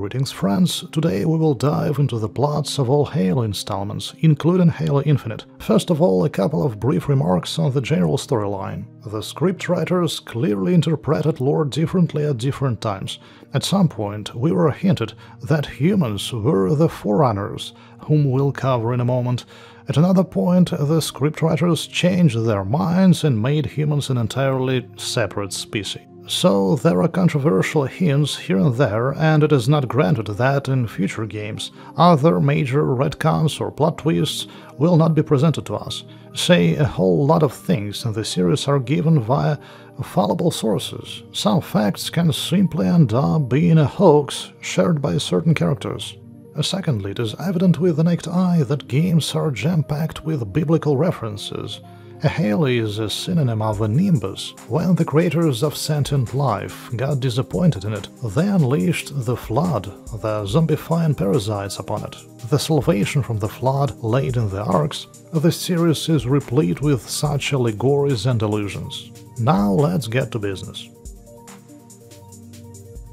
Greetings friends, today we will dive into the plots of all Halo installments, including Halo Infinite. First of all, a couple of brief remarks on the general storyline. The scriptwriters clearly interpreted lore differently at different times. At some point, we were hinted that humans were the Forerunners, whom we'll cover in a moment. At another point, the scriptwriters changed their minds and made humans an entirely separate species. So there are controversial hints here and there, and it is not granted that in future games other major retcons or plot twists will not be presented to us. Say, a whole lot of things in the series are given via fallible sources. Some facts can simply end up being a hoax shared by certain characters. Secondly, it is evident with the naked eye that games are jam-packed with biblical references. A halo is a synonym of a nimbus. When the creators of sentient life got disappointed in it, they unleashed the flood, the zombifying parasites upon it. The salvation from the flood laid in the Arks, the series is replete with such allegories and allusions. Now let's get to business.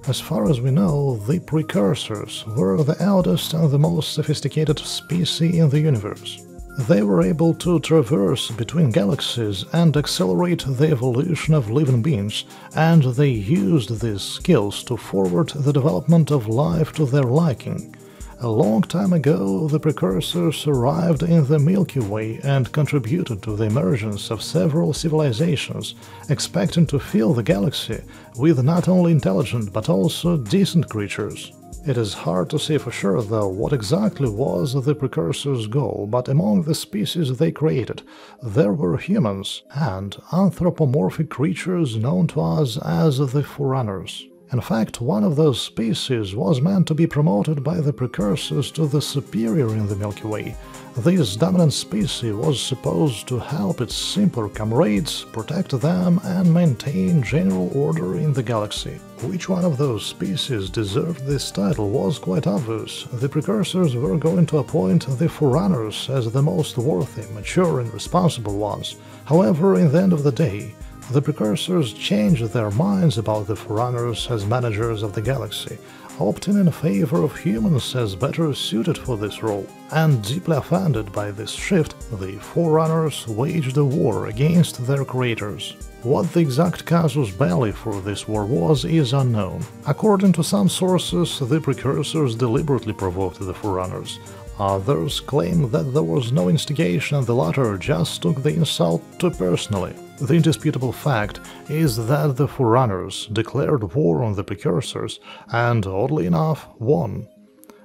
As far as we know, the Precursors were the eldest and the most sophisticated species in the universe. They were able to traverse between galaxies and accelerate the evolution of living beings, and they used these skills to forward the development of life to their liking. A long time ago, the precursors arrived in the Milky Way and contributed to the emergence of several civilizations, expecting to fill the galaxy with not only intelligent but also decent creatures. It is hard to say for sure, though, what exactly was the precursors' goal, but among the species they created, there were humans and anthropomorphic creatures known to us as the Forerunners. In fact, one of those species was meant to be promoted by the precursors to the superior in the Milky Way. This dominant species was supposed to help its simpler comrades, protect them, and maintain general order in the galaxy. Which one of those species deserved this title was quite obvious. The precursors were going to appoint the Forerunners as the most worthy, mature, and responsible ones. However, in the end of the day, the precursors changed their minds about the Forerunners as managers of the galaxy, opting in favor of humans as better suited for this role. And deeply offended by this shift, the Forerunners waged a war against their creators. What the exact casus belli for this war was is unknown. According to some sources, the precursors deliberately provoked the Forerunners. Others claim that there was no instigation and the latter just took the insult too personally. The indisputable fact is that the Forerunners declared war on the Precursors and, oddly enough, won.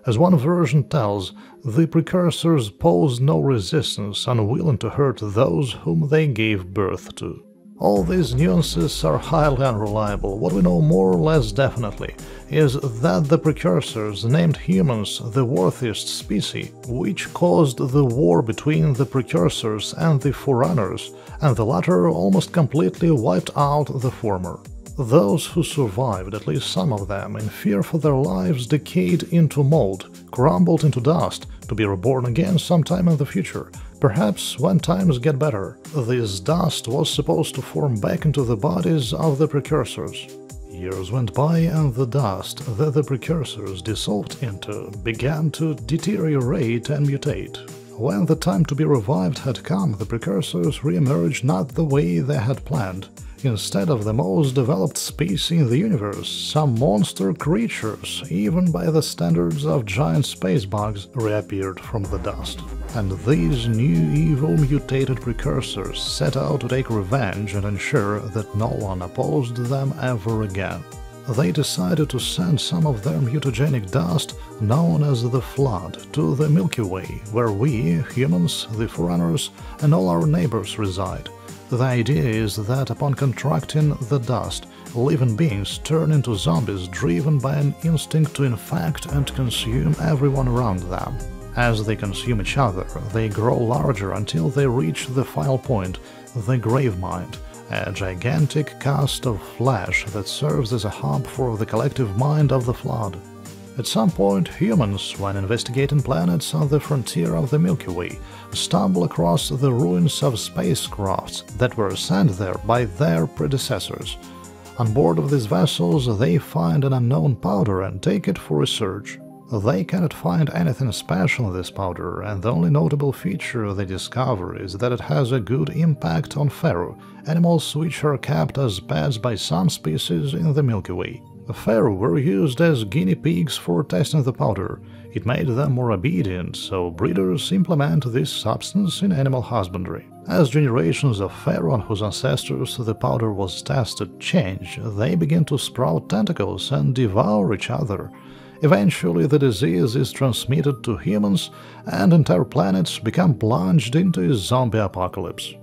As one version tells, the Precursors posed no resistance, unwilling to hurt those whom they gave birth to. All these nuances are highly unreliable. What we know more or less definitely is that the precursors named humans the worthiest species, which caused the war between the precursors and the forerunners, and the latter almost completely wiped out the former. Those who survived, at least some of them, in fear for their lives, decayed into mold, crumbled into dust, to be reborn again sometime in the future, perhaps when times get better. This dust was supposed to form back into the bodies of the precursors. Years went by and the dust that the precursors dissolved into began to deteriorate and mutate. When the time to be revived had come, the precursors re-emerged not the way they had planned. Instead of the most developed species in the universe, some monster creatures, even by the standards of giant space bugs, reappeared from the dust. And these new evil mutated precursors set out to take revenge and ensure that no one opposed them ever again. They decided to send some of their mutagenic dust, known as the Flood, to the Milky Way, where we, humans, the Forerunners, and all our neighbors reside. The idea is that upon contracting the dust, living beings turn into zombies driven by an instinct to infect and consume everyone around them. As they consume each other, they grow larger until they reach the final point, the Gravemind, a gigantic cast of flesh that serves as a hub for the collective mind of the Flood. At some point, humans, when investigating planets on the frontier of the Milky Way, stumble across the ruins of spacecrafts that were sent there by their predecessors. On board of these vessels, they find an unknown powder and take it for research. They cannot find anything special in this powder, and the only notable feature they discover is that it has a good impact on Feru, animals which are kept as pets by some species in the Milky Way. Feru were used as guinea pigs for testing the powder. It made them more obedient, so breeders implement this substance in animal husbandry. As generations of Feru on whose ancestors the powder was tested change, they begin to sprout tentacles and devour each other. Eventually, the disease is transmitted to humans, and entire planets become plunged into a zombie apocalypse.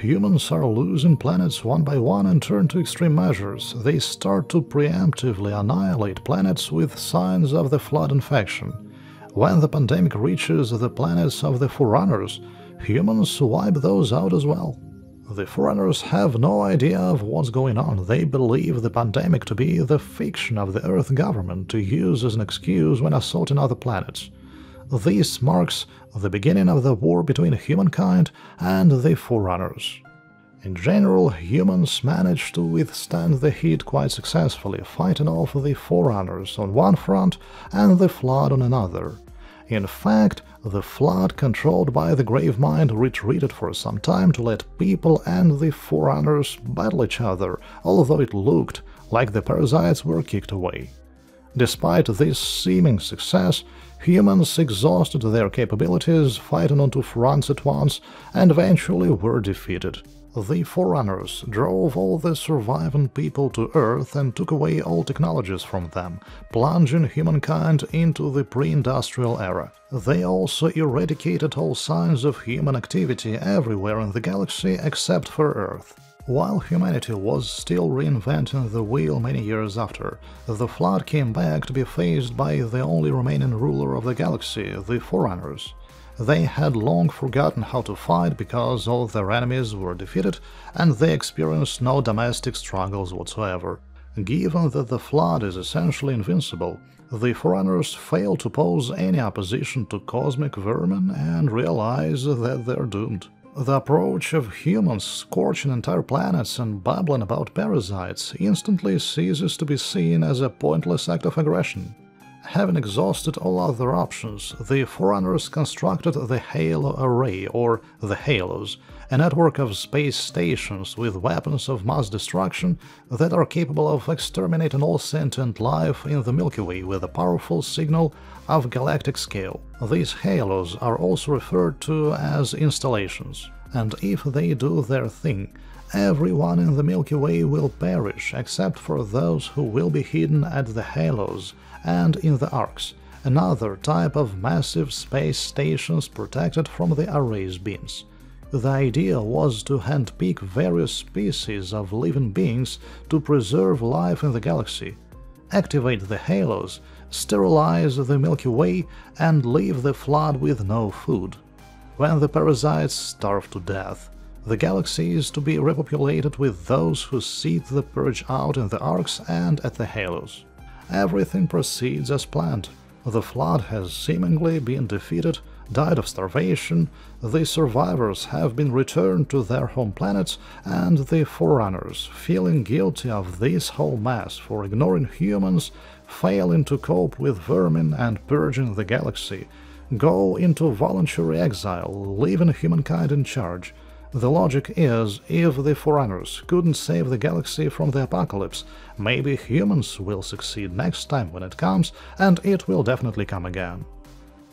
Humans are losing planets one by one and turn to extreme measures. They start to preemptively annihilate planets with signs of the flood infection. When the pandemic reaches the planets of the Forerunners, humans wipe those out as well. The Forerunners have no idea of what's going on. They believe the pandemic to be the fiction of the Earth government to use as an excuse when assaulting other planets. This marks the beginning of the war between humankind and the Forerunners. In general, humans managed to withstand the heat quite successfully, fighting off the Forerunners on one front and the Flood on another. In fact, the flood, controlled by the Grave Mind, retreated for some time to let people and the Forerunners battle each other, although it looked like the parasites were kicked away. Despite this seeming success, humans exhausted their capabilities, fighting on two fronts at once, and eventually were defeated. The Forerunners drove all the surviving people to Earth and took away all technologies from them, plunging humankind into the pre-industrial era. They also eradicated all signs of human activity everywhere in the galaxy except for Earth. While humanity was still reinventing the wheel many years after, the Flood came back to be faced by the only remaining ruler of the galaxy, the Forerunners. They had long forgotten how to fight because all their enemies were defeated and they experienced no domestic struggles whatsoever. Given that the Flood is essentially invincible, the Forerunners fail to pose any opposition to cosmic vermin and realize that they're doomed. The approach of humans scorching entire planets and babbling about parasites instantly ceases to be seen as a pointless act of aggression. Having exhausted all other options, the Forerunners constructed the Halo Array, or the Halos, a network of space stations with weapons of mass destruction that are capable of exterminating all sentient life in the Milky Way with a powerful signal of galactic scale. These halos are also referred to as installations, and if they do their thing, everyone in the Milky Way will perish except for those who will be hidden at the halos and in the Arks, another type of massive space stations protected from the array's beams. The idea was to handpick various species of living beings to preserve life in the galaxy, activate the halos, sterilize the Milky Way, and leave the flood with no food. When the parasites starve to death, the galaxy is to be repopulated with those who seek the purge out in the Arks and at the halos everything proceeds as planned. The flood has seemingly been defeated, died of starvation, the survivors have been returned to their home planets, and the Forerunners, feeling guilty of this whole mess for ignoring humans, failing to cope with vermin and purging the galaxy, go into voluntary exile, leaving humankind in charge. The logic is, if the Forerunners couldn't save the galaxy from the apocalypse, maybe humans will succeed next time when it comes, and it will definitely come again.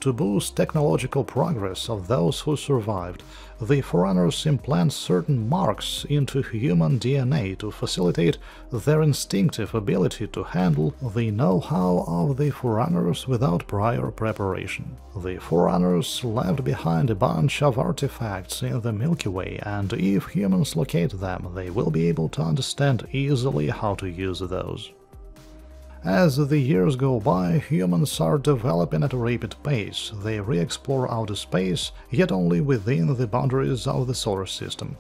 To boost technological progress of those who survived, the Forerunners implant certain marks into human DNA to facilitate their instinctive ability to handle the know-how of the Forerunners without prior preparation. The Forerunners left behind a bunch of artifacts in the Milky Way, and if humans locate them, they will be able to understand easily how to use those. As the years go by, humans are developing at a rapid pace. They re-explore outer space, yet only within the boundaries of the solar system.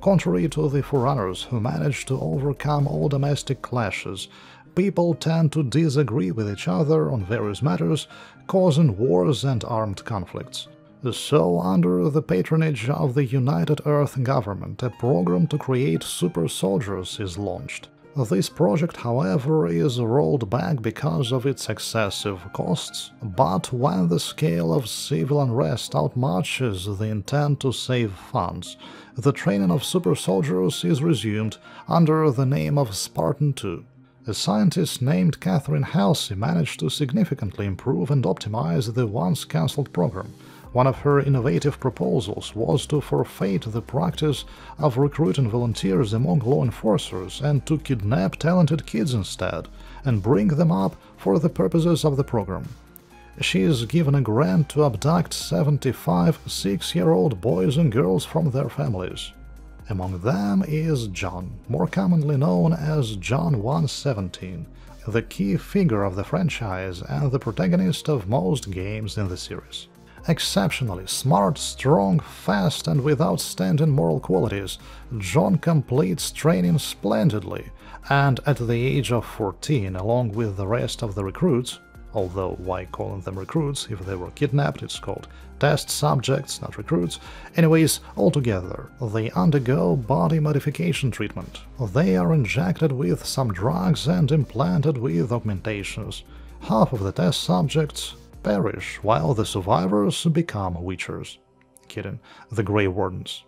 Contrary to the Forerunners, who managed to overcome all domestic clashes, people tend to disagree with each other on various matters, causing wars and armed conflicts. So, under the patronage of the United Earth government, a program to create super soldiers is launched. This project, however, is rolled back because of its excessive costs, but when the scale of civil unrest outmatches the intent to save funds, the training of super soldiers is resumed under the name of Spartan 2. A scientist named Catherine Halsey managed to significantly improve and optimize the once cancelled program, one of her innovative proposals was to forfeit the practice of recruiting volunteers among law enforcers and to kidnap talented kids instead and bring them up for the purposes of the program. She is given a grant to abduct 75 six-year-old boys and girls from their families. Among them is John, more commonly known as John 117, the key figure of the franchise and the protagonist of most games in the series. Exceptionally smart, strong, fast, and with outstanding moral qualities, John completes training splendidly, and at the age of 14, along with the rest of the recruits, although why calling them recruits if they were kidnapped, it's called test subjects, not recruits. Anyways, altogether, they undergo body modification treatment. They are injected with some drugs and implanted with augmentations. Half of the test subjects perish while the survivors become Witchers. Kidding, the Grey Wardens.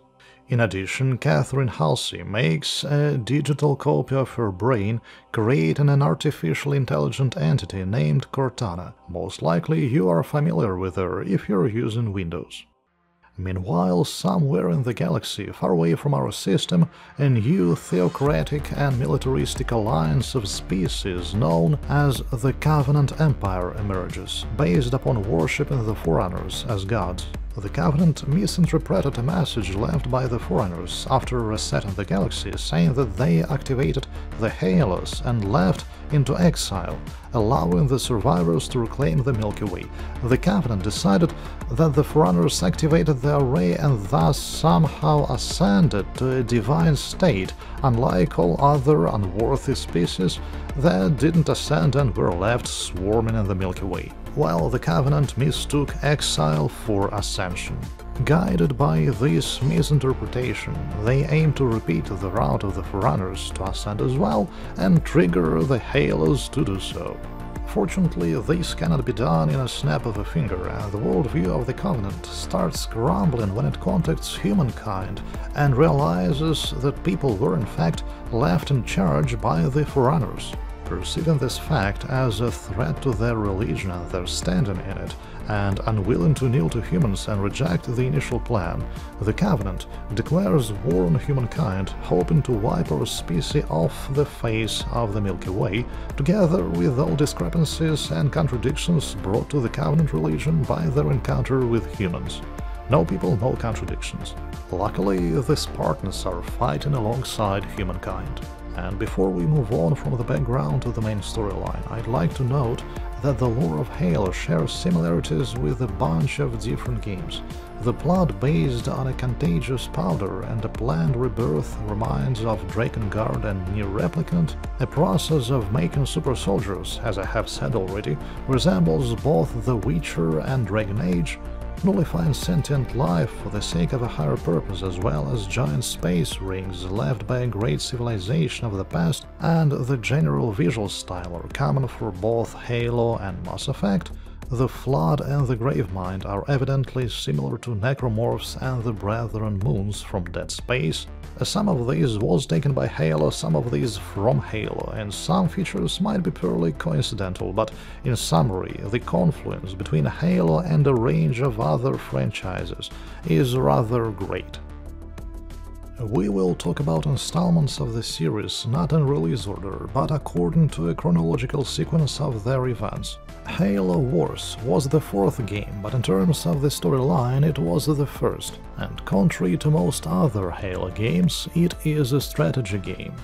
In addition, Catherine Halsey makes a digital copy of her brain, creating an artificial intelligent entity named Cortana. Most likely you are familiar with her if you're using Windows. Meanwhile, somewhere in the galaxy, far away from our system, a new theocratic and militaristic alliance of species known as the Covenant Empire emerges, based upon worshipping the Forerunners as gods. The Covenant misinterpreted a message left by the Forerunners after resetting the galaxy, saying that they activated the Halos and left into exile, allowing the survivors to reclaim the Milky Way. The Covenant decided that the Forerunners activated the array and thus somehow ascended to a divine state, unlike all other unworthy species that didn't ascend and were left swarming in the Milky Way, while the Covenant mistook exile for ascension. Guided by this misinterpretation, they aim to repeat the route of the Forerunners to ascend as well and trigger the Halos to do so. Fortunately, this cannot be done in a snap of a finger, and the worldview of the Covenant starts crumbling when it contacts humankind and realizes that people were in fact left in charge by the Forerunners. Perceiving this fact as a threat to their religion and their standing in it, and unwilling to kneel to humans and reject the initial plan, the Covenant declares war on humankind, hoping to wipe our species off the face of the Milky Way, together with all discrepancies and contradictions brought to the Covenant religion by their encounter with humans. No people, no contradictions. Luckily, the Spartans are fighting alongside humankind. And before we move on from the background to the main storyline, I'd like to note that the lore of Halo shares similarities with a bunch of different games. The plot based on a contagious powder and a planned rebirth reminds of Drakengard and NieR Replicant. A process of making super soldiers, as I have said already, resembles both The Witcher and Dragon Age, nullifying sentient life for the sake of a higher purpose as well as giant space rings left by a great civilization of the past and the general visual style are common for both Halo and Mass Effect, the Flood and the Gravemind are evidently similar to Necromorphs and the Brethren Moons from Dead Space. Some of these was taken by Halo, some of these from Halo, and some features might be purely coincidental, but in summary, the confluence between Halo and a range of other franchises is rather great. We will talk about installments of the series not in release order, but according to a chronological sequence of their events. Halo Wars was the fourth game, but in terms of the storyline it was the first, and contrary to most other Halo games, it is a strategy game.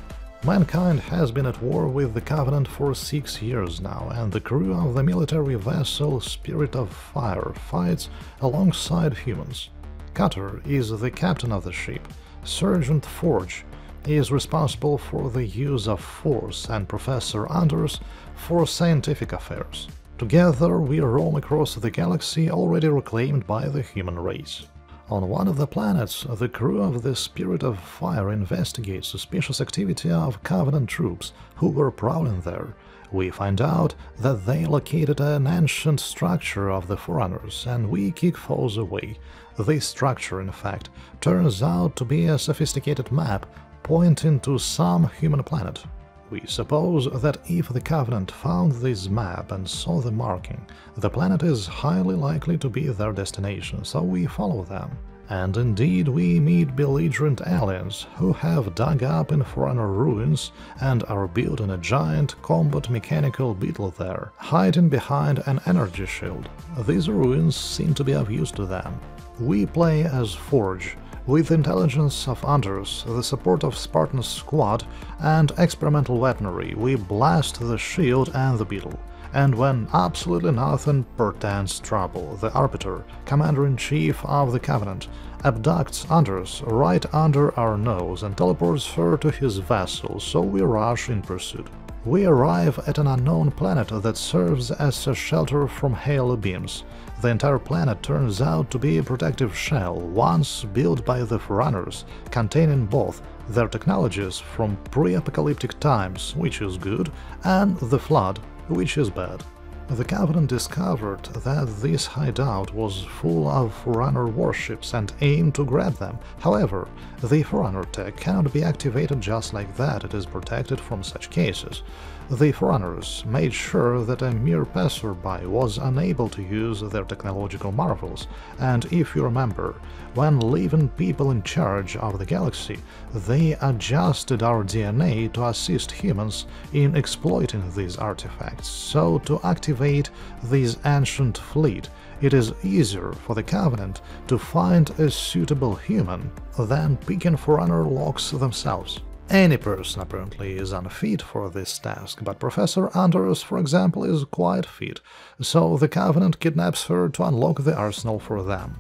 Mankind has been at war with the Covenant for six years now, and the crew of the military vessel Spirit of Fire fights alongside humans. Cutter is the captain of the ship, Sergeant Forge is responsible for the use of force and Professor Anders for scientific affairs. Together we roam across the galaxy already reclaimed by the human race. On one of the planets, the crew of the Spirit of Fire investigates suspicious activity of Covenant troops who were prowling there. We find out that they located an ancient structure of the Forerunners, and we kick foes away. This structure, in fact, turns out to be a sophisticated map pointing to some human planet. We suppose that if the Covenant found this map and saw the marking, the planet is highly likely to be their destination, so we follow them. And indeed we meet belligerent aliens who have dug up in Forerunner ruins and are building a giant combat mechanical beetle there, hiding behind an energy shield. These ruins seem to be of use to them. We play as Forge, with intelligence of hunters, the support of Spartan's squad, and experimental weaponry, we blast the shield and the beetle. And when absolutely nothing portends trouble, the Arbiter, Commander-in-Chief of the Covenant, abducts Anders right under our nose and teleports her to his vessel, so we rush in pursuit. We arrive at an unknown planet that serves as a shelter from Halo beams. The entire planet turns out to be a protective shell, once built by the Forerunners, containing both their technologies from pre-apocalyptic times, which is good, and the Flood, which is bad. The Covenant discovered that this hideout was full of Forerunner warships and aimed to grab them. However, the Forerunner tech cannot be activated just like that, it is protected from such cases. The Forerunners made sure that a mere passerby was unable to use their technological marvels, and if you remember, when leaving people in charge of the galaxy, they adjusted our DNA to assist humans in exploiting these artifacts, so to activate this ancient fleet, it is easier for the Covenant to find a suitable human than picking Forerunner locks themselves. Any person apparently is unfit for this task, but Professor Anders, for example, is quite fit, so the Covenant kidnaps her to unlock the arsenal for them.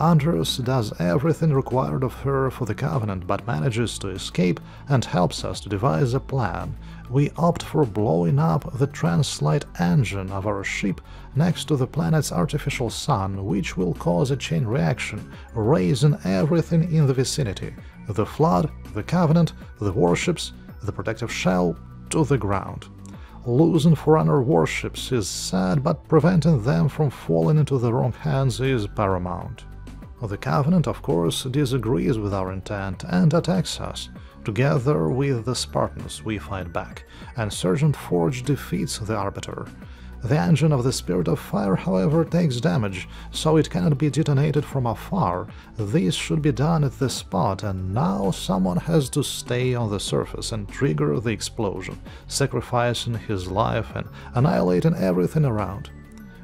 Anders does everything required of her for the Covenant, but manages to escape and helps us to devise a plan. We opt for blowing up the translight engine of our ship next to the planet's artificial sun, which will cause a chain reaction, razing everything in the vicinity the Flood, the Covenant, the warships, the protective shell to the ground. Losing Forerunner warships is sad, but preventing them from falling into the wrong hands is paramount. The Covenant, of course, disagrees with our intent and attacks us. Together with the Spartans, we fight back, and Sergeant Forge defeats the Arbiter. The engine of the Spirit of Fire, however, takes damage, so it cannot be detonated from afar. This should be done at the spot, and now someone has to stay on the surface and trigger the explosion, sacrificing his life and annihilating everything around.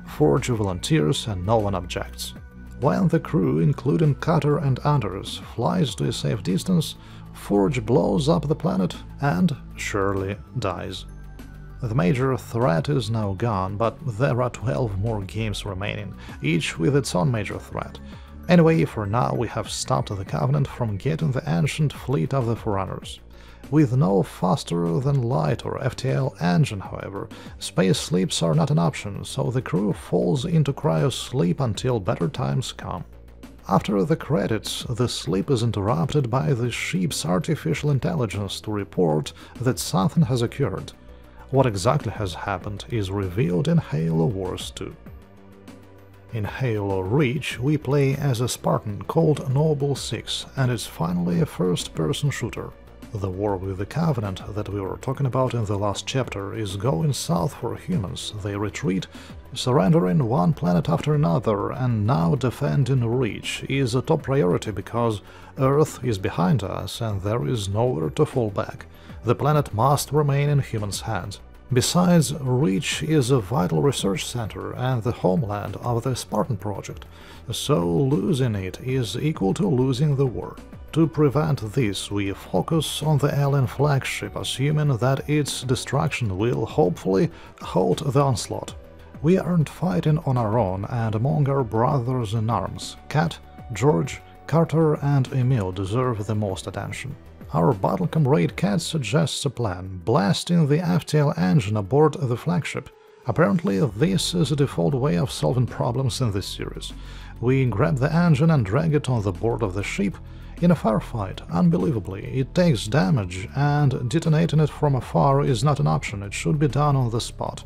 Forge volunteers and no one objects. When the crew, including Cutter and Anders, flies to a safe distance, Forge blows up the planet and surely dies. The major threat is now gone, but there are 12 more games remaining, each with its own major threat. Anyway, for now we have stopped the Covenant from getting the ancient fleet of the Forerunners. With no faster-than-light or FTL engine, however, space sleeps are not an option, so the crew falls into cryo-sleep until better times come. After the credits, the sleep is interrupted by the ship's artificial intelligence to report that something has occurred. What exactly has happened is revealed in Halo Wars 2. In Halo Reach, we play as a Spartan called Noble 6, and it's finally a first-person shooter. The war with the Covenant that we were talking about in the last chapter is going south for humans. They retreat, surrendering one planet after another, and now defending Reach is a top priority because Earth is behind us and there is nowhere to fall back the planet must remain in humans' hands. Besides, Reach is a vital research center and the homeland of the Spartan project, so losing it is equal to losing the war. To prevent this, we focus on the alien flagship, assuming that its destruction will hopefully halt the onslaught. We aren't fighting on our own and among our brothers in arms, Kat, George, Carter and Emil deserve the most attention. Our battle comrade Kat suggests a plan, blasting the FTL engine aboard the flagship. Apparently, this is a default way of solving problems in this series. We grab the engine and drag it on the board of the ship. In a firefight, unbelievably, it takes damage, and detonating it from afar is not an option, it should be done on the spot.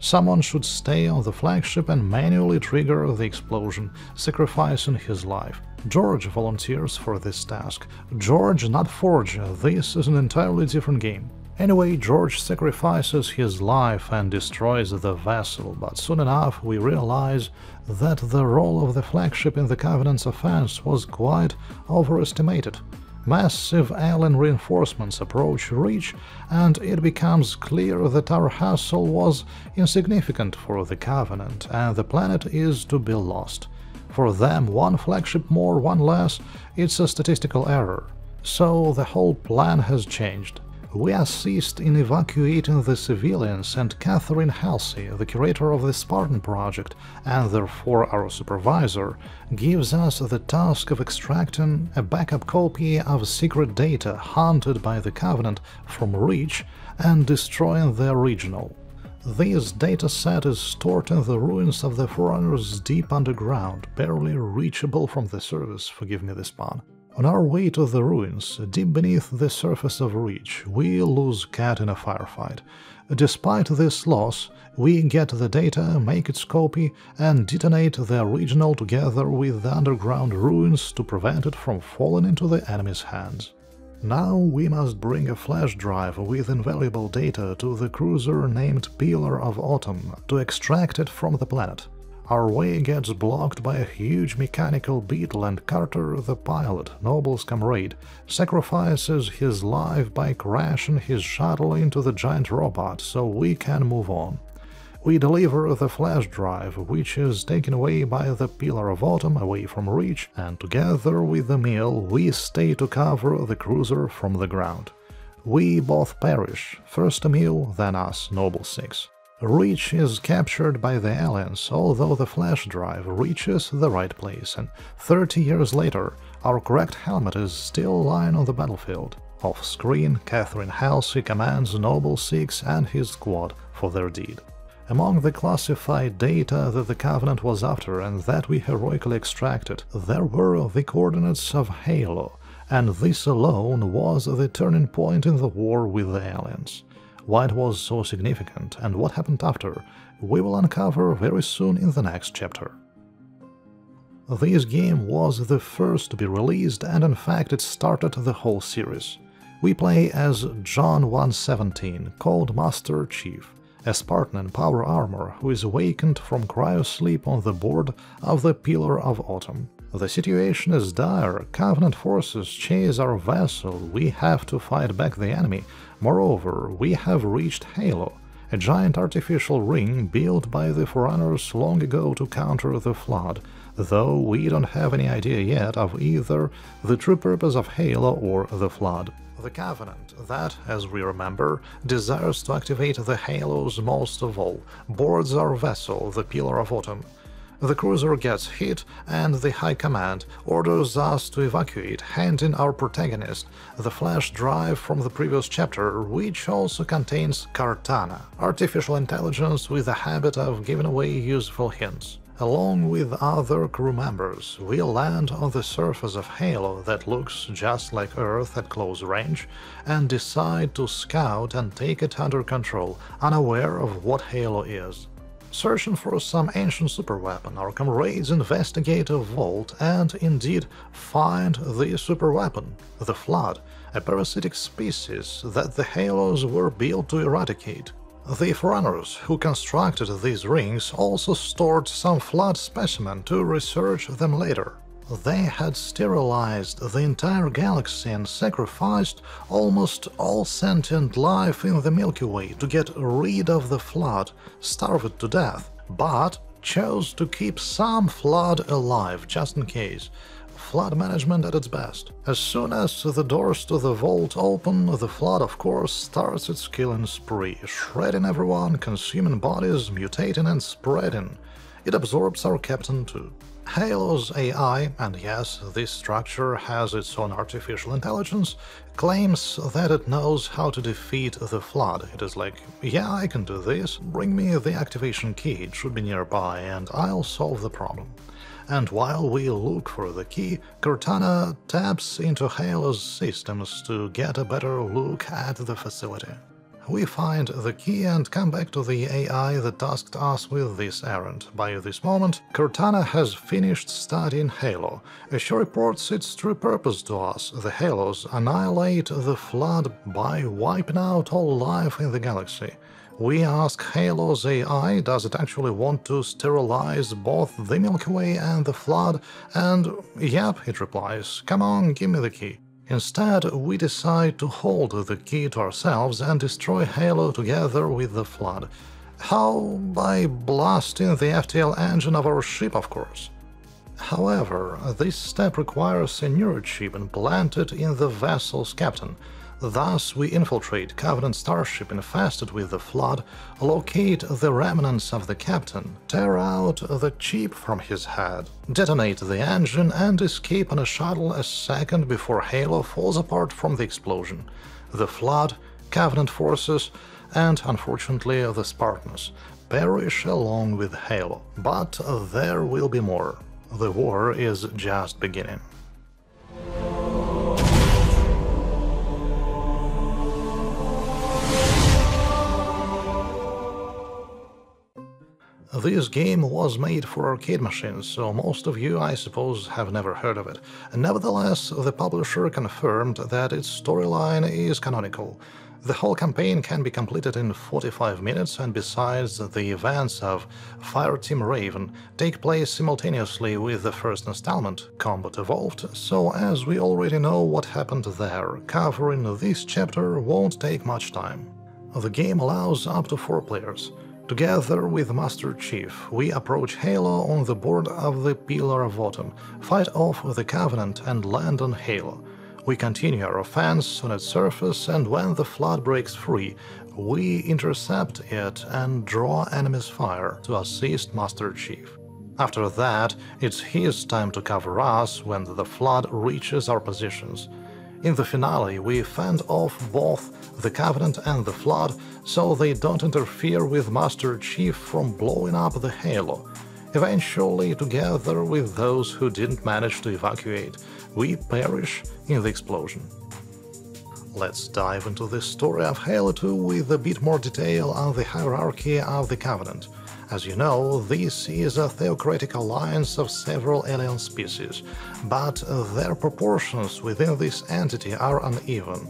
Someone should stay on the flagship and manually trigger the explosion, sacrificing his life. George volunteers for this task. George, not Forge, this is an entirely different game. Anyway, George sacrifices his life and destroys the vessel, but soon enough we realize that the role of the flagship in the Covenant's offense was quite overestimated. Massive alien reinforcements approach Reach, and it becomes clear that our hassle was insignificant for the Covenant, and the planet is to be lost. For them, one flagship more, one less, it's a statistical error. So the whole plan has changed we assist in evacuating the civilians and Catherine Halsey, the curator of the Spartan project and therefore our supervisor, gives us the task of extracting a backup copy of secret data hunted by the Covenant from Reach and destroying the original. This dataset is stored in the ruins of the Forerunners deep underground, barely reachable from the surface, forgive me this pun. On our way to the ruins, deep beneath the surface of Reach, we lose Kat in a firefight. Despite this loss, we get the data, make its copy, and detonate the original together with the underground ruins to prevent it from falling into the enemy's hands. Now we must bring a flash drive with invaluable data to the cruiser named Pillar of Autumn to extract it from the planet. Our way gets blocked by a huge mechanical beetle and Carter, the pilot, Noble's comrade, sacrifices his life by crashing his shuttle into the giant robot so we can move on. We deliver the flash drive, which is taken away by the Pillar of Autumn away from Reach, and together with Emil we stay to cover the cruiser from the ground. We both perish, first Emil, then us, Noble 6. Reach is captured by the aliens, although the flash drive reaches the right place, and 30 years later, our correct helmet is still lying on the battlefield. Off-screen, Catherine Halsey commands Noble Six and his squad for their deed. Among the classified data that the Covenant was after and that we heroically extracted, there were the coordinates of Halo, and this alone was the turning point in the war with the aliens. Why it was so significant and what happened after, we will uncover very soon in the next chapter. This game was the first to be released and in fact it started the whole series. We play as John 117, called Master Chief, a Spartan in power armor who is awakened from cryosleep on the board of the Pillar of Autumn. The situation is dire, Covenant forces chase our vessel, we have to fight back the enemy, Moreover, we have reached Halo, a giant artificial ring built by the Forerunners long ago to counter the Flood, though we don't have any idea yet of either the true purpose of Halo or the Flood. The Covenant, that, as we remember, desires to activate the Halos most of all, boards our vessel, the Pillar of Autumn. The cruiser gets hit, and the High Command orders us to evacuate, handing our protagonist the flash drive from the previous chapter, which also contains Cortana, artificial intelligence with a habit of giving away useful hints. Along with other crew members, we land on the surface of Halo that looks just like Earth at close range, and decide to scout and take it under control, unaware of what Halo is. Searching for some ancient superweapon, our comrades investigate a vault and indeed find the superweapon, the Flood, a parasitic species that the Halos were built to eradicate. The Forerunners who constructed these rings also stored some Flood specimen to research them later. They had sterilized the entire galaxy and sacrificed almost all sentient life in the Milky Way to get rid of the Flood, starved to death, but chose to keep some Flood alive just in case. Flood management at its best. As soon as the doors to the vault open, the Flood of course starts its killing spree, shredding everyone, consuming bodies, mutating and spreading. it absorbs our captain too. Halo's AI, and yes, this structure has its own artificial intelligence, claims that it knows how to defeat the Flood. It is like, yeah, I can do this, bring me the activation key, it should be nearby, and I'll solve the problem. And while we look for the key, Cortana taps into Halo's systems to get a better look at the facility. We find the key and come back to the AI that tasked us with this errand. By this moment, Cortana has finished studying Halo. As she reports its true purpose to us. The Halos annihilate the Flood by wiping out all life in the galaxy. We ask Halo's AI does it actually want to sterilize both the Milky Way and the Flood, and yep, it replies, come on, give me the key. Instead, we decide to hold the key to ourselves and destroy Halo together with the Flood. How? By blasting the FTL engine of our ship, of course. However, this step requires a neurochip implanted in the vessel's captain, Thus, we infiltrate Covenant starship infested with the Flood, locate the remnants of the captain, tear out the chip from his head, detonate the engine, and escape on a shuttle a second before Halo falls apart from the explosion. The Flood, Covenant forces, and unfortunately the Spartans perish along with Halo. But there will be more. The war is just beginning. This game was made for arcade machines, so most of you, I suppose, have never heard of it. Nevertheless, the publisher confirmed that its storyline is canonical. The whole campaign can be completed in 45 minutes, and besides, the events of Fireteam Raven take place simultaneously with the first installment, Combat Evolved, so as we already know what happened there, covering this chapter won't take much time. The game allows up to 4 players. Together with Master Chief, we approach Halo on the board of the Pillar of Autumn, fight off the Covenant and land on Halo. We continue our offense on its surface and when the Flood breaks free, we intercept it and draw enemy's fire to assist Master Chief. After that, it's his time to cover us when the Flood reaches our positions. In the finale, we fend off both the Covenant and the Flood so they don't interfere with Master Chief from blowing up the Halo. Eventually, together with those who didn't manage to evacuate, we perish in the explosion. Let's dive into the story of Halo 2 with a bit more detail on the hierarchy of the Covenant. As you know, this is a theocratic alliance of several alien species, but their proportions within this entity are uneven.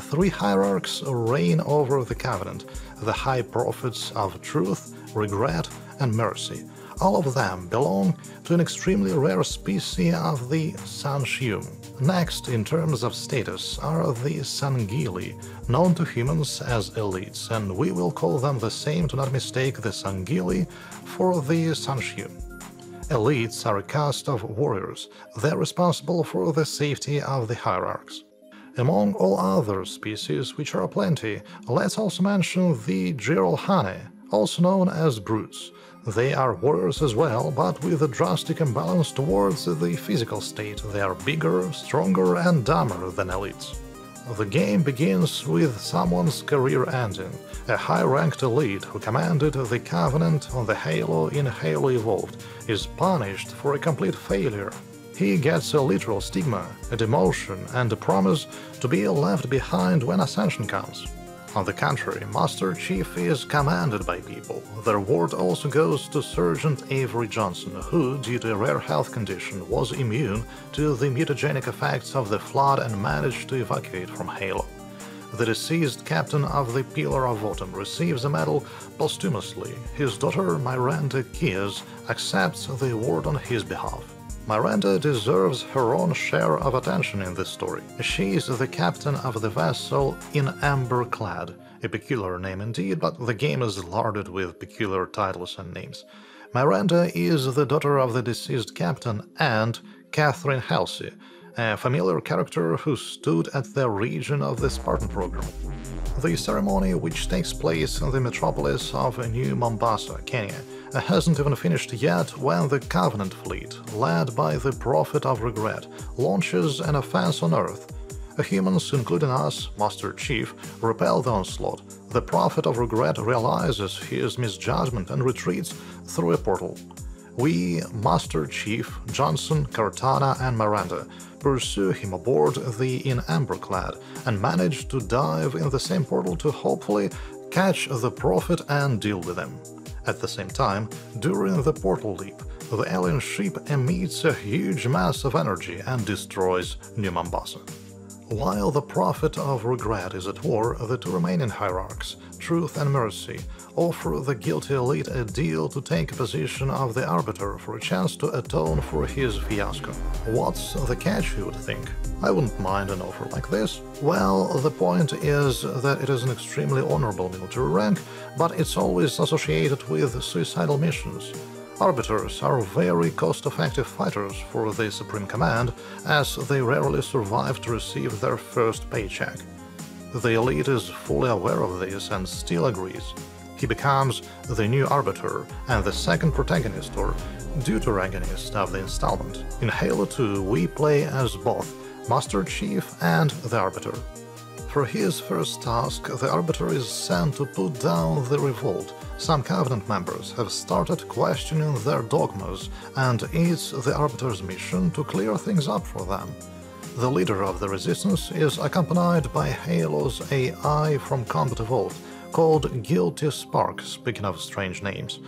Three hierarchs reign over the Covenant, the High Prophets of Truth, Regret, and Mercy. All of them belong to an extremely rare species of the San'Shyuum. Next, in terms of status, are the Sangheili, known to humans as elites, and we will call them the same to not mistake the Sangheili for the San'Shyuum. Elites are a caste of warriors. They're responsible for the safety of the hierarchs. Among all other species, which are plenty, let's also mention the Jiralhanae, also known as brutes. They are warriors as well, but with a drastic imbalance towards the physical state. They are bigger, stronger, and dumber than elites. The game begins with someone's career ending. A high-ranked elite who commanded the Covenant on the Halo in Halo Evolved is punished for a complete failure. He gets a literal stigma, a demotion, and a promise to be left behind when Ascension comes. On the contrary, Master Chief is commanded by people. The reward also goes to Sergeant Avery Johnson, who, due to a rare health condition, was immune to the mutagenic effects of the Flood and managed to evacuate from Halo. The deceased captain of the Pillar of Autumn receives a medal posthumously. His daughter, Miranda Keyes, accepts the award on his behalf. Miranda deserves her own share of attention in this story. She is the captain of the vessel in Amber Clad, a peculiar name indeed, but the game is larded with peculiar titles and names. Miranda is the daughter of the deceased captain and Catherine Halsey, a familiar character who stood at the region of the Spartan program. The ceremony, which takes place in the metropolis of New Mombasa, Kenya, hasn't even finished yet when the Covenant fleet, led by the Prophet of Regret, launches an offense on Earth. Humans, including us, Master Chief, repel the onslaught. The Prophet of Regret realizes his misjudgment and retreats through a portal. We, Master Chief, Johnson, Cortana, and Miranda, pursue him aboard the In Amber clad and manage to dive in the same portal to hopefully catch the Prophet and deal with him. At the same time, during the portal leap, the alien ship emits a huge mass of energy and destroys New Mombasa. While the Prophet of Regret is at war, the two remaining hierarchs, Truth and Mercy, offer the guilty elite a deal to take a position of the Arbiter for a chance to atone for his fiasco. What's the catch, you would think? I wouldn't mind an offer like this. Well, the point is that it is an extremely honorable military rank, but it's always associated with suicidal missions. Arbiters are very cost-effective fighters for the Supreme Command, as they rarely survive to receive their first paycheck. The elite is fully aware of this and still agrees. He becomes the new Arbiter and the second protagonist or deuteragonist of the installment. In Halo 2 we play as both Master Chief and the Arbiter. For his first task, the Arbiter is sent to put down the revolt. Some Covenant members have started questioning their dogmas, and it's the Arbiter's mission to clear things up for them. The leader of the resistance is accompanied by Halo's AI from Combat Evolved, called Guilty Spark, speaking of strange names.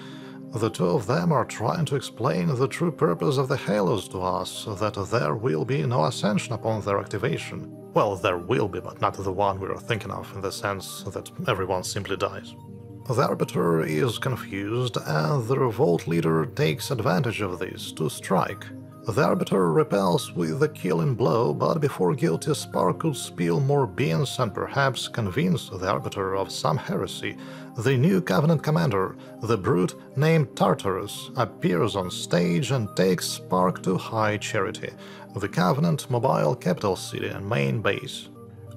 The two of them are trying to explain the true purpose of the Halos to us, that there will be no ascension upon their activation. Well, there will be, but not the one we are thinking of, in the sense that everyone simply dies. The Arbiter is confused, and the revolt leader takes advantage of this to strike. The Arbiter repels with a killing blow, but before Guilty Spark could spill more beans and perhaps convince the Arbiter of some heresy, the new Covenant commander, the brute named Tartarus, appears on stage and takes Spark to High Charity, the Covenant mobile capital city and main base.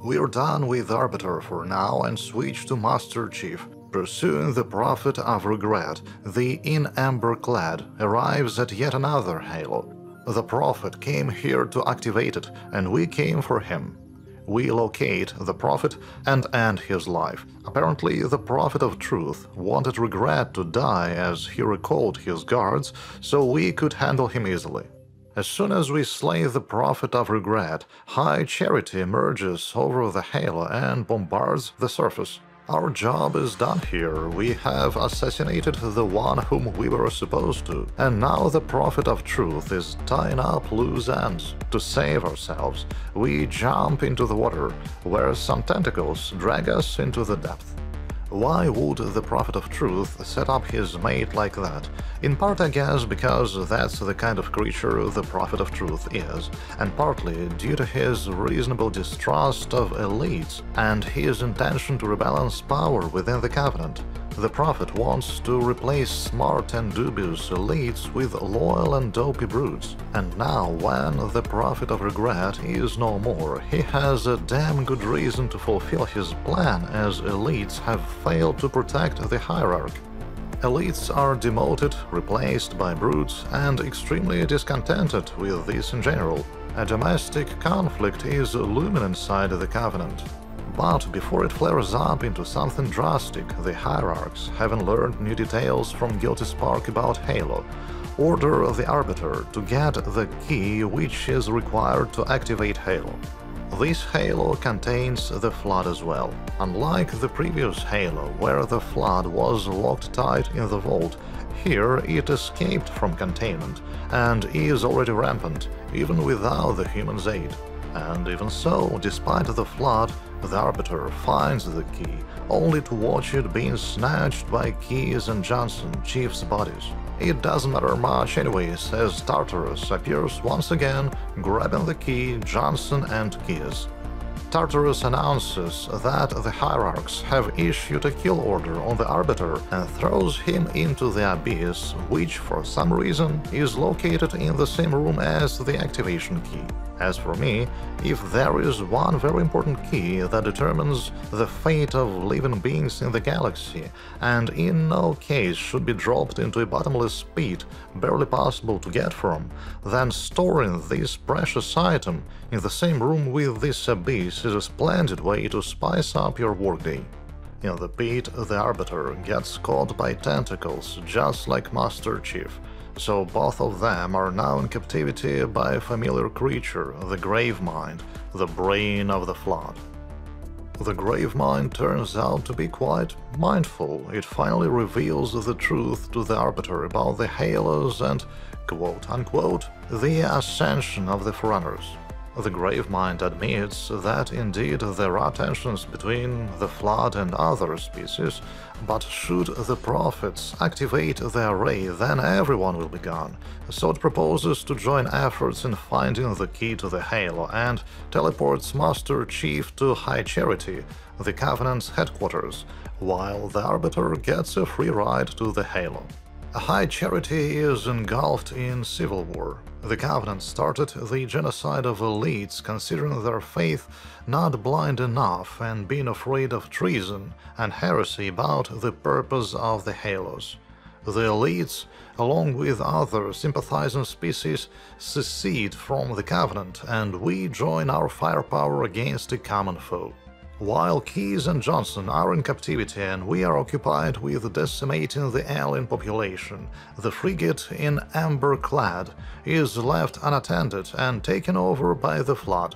We're done with Arbiter for now and switch to Master Chief. Pursuing the Prophet of Regret, the In Amber Clad arrives at yet another Halo. The Prophet came here to activate it, and we came for him. We locate the Prophet and end his life. Apparently, the Prophet of Truth wanted Regret to die as he recalled his guards, so we could handle him easily. As soon as we slay the Prophet of Regret, High Charity emerges over the Halo and bombards the surface. Our job is done here, we have assassinated the one whom we were supposed to, and now the Prophet of Truth is tying up loose ends. To save ourselves, we jump into the water, where some tentacles drag us into the depth. Why would the Prophet of Truth set up his mate like that? In part, I guess, because that's the kind of creature the Prophet of Truth is, and partly due to his reasonable distrust of elites and his intention to rebalance power within the Covenant. The Prophet wants to replace smart and dubious elites with loyal and dopey brutes. And now, when the Prophet of Regret is no more, he has a damn good reason to fulfill his plan, as elites have failed to protect the hierarchy. Elites are demoted, replaced by brutes, and extremely discontented with this in general. A domestic conflict is looming inside the Covenant. But before it flares up into something drastic, the hierarchs, having learned new details from Guilty Spark about Halo, order the Arbiter to get the key which is required to activate Halo. This Halo contains the Flood as well. Unlike the previous Halo, where the Flood was locked tight in the vault, here it escaped from containment and is already rampant, even without the human's aid. And even so, despite the Flood, the Arbiter finds the key, only to watch it being snatched by Keyes and Johnson, Chief's bodies. It doesn't matter much anyways, as Tartarus appears once again, grabbing the key, Johnson and Keyes. Tartarus announces that the hierarchs have issued a kill order on the Arbiter and throws him into the Abyss, which for some reason is located in the same room as the activation key. As for me, if there is one very important key that determines the fate of living beings in the galaxy, and in no case should be dropped into a bottomless pit barely possible to get from, then storing this precious item in the same room with this abyss is a splendid way to spice up your workday. In the pit, the Arbiter gets caught by tentacles, just like Master Chief, so both of them are now in captivity by a familiar creature, the Gravemind, the brain of the Flood. The Gravemind turns out to be quite mindful. It finally reveals the truth to the Arbiter about the Halos and, quote-unquote, the ascension of the Forerunners. The Gravemind admits that indeed there are tensions between the Flood and other species, but should the Prophets activate their ray, then everyone will be gone. So it proposes to join efforts in finding the key to the Halo and teleports Master Chief to High Charity, the Covenant's headquarters, while the Arbiter gets a free ride to the Halo. High Charity is engulfed in civil war. The Covenant started the genocide of elites considering their faith not blind enough and being afraid of treason and heresy about the purpose of the Halos. The elites, along with other sympathizing species, secede from the Covenant and we join our firepower against a common foe. While Keyes and Johnson are in captivity and we are occupied with decimating the alien population, the frigate in amber clad is left unattended and taken over by the flood.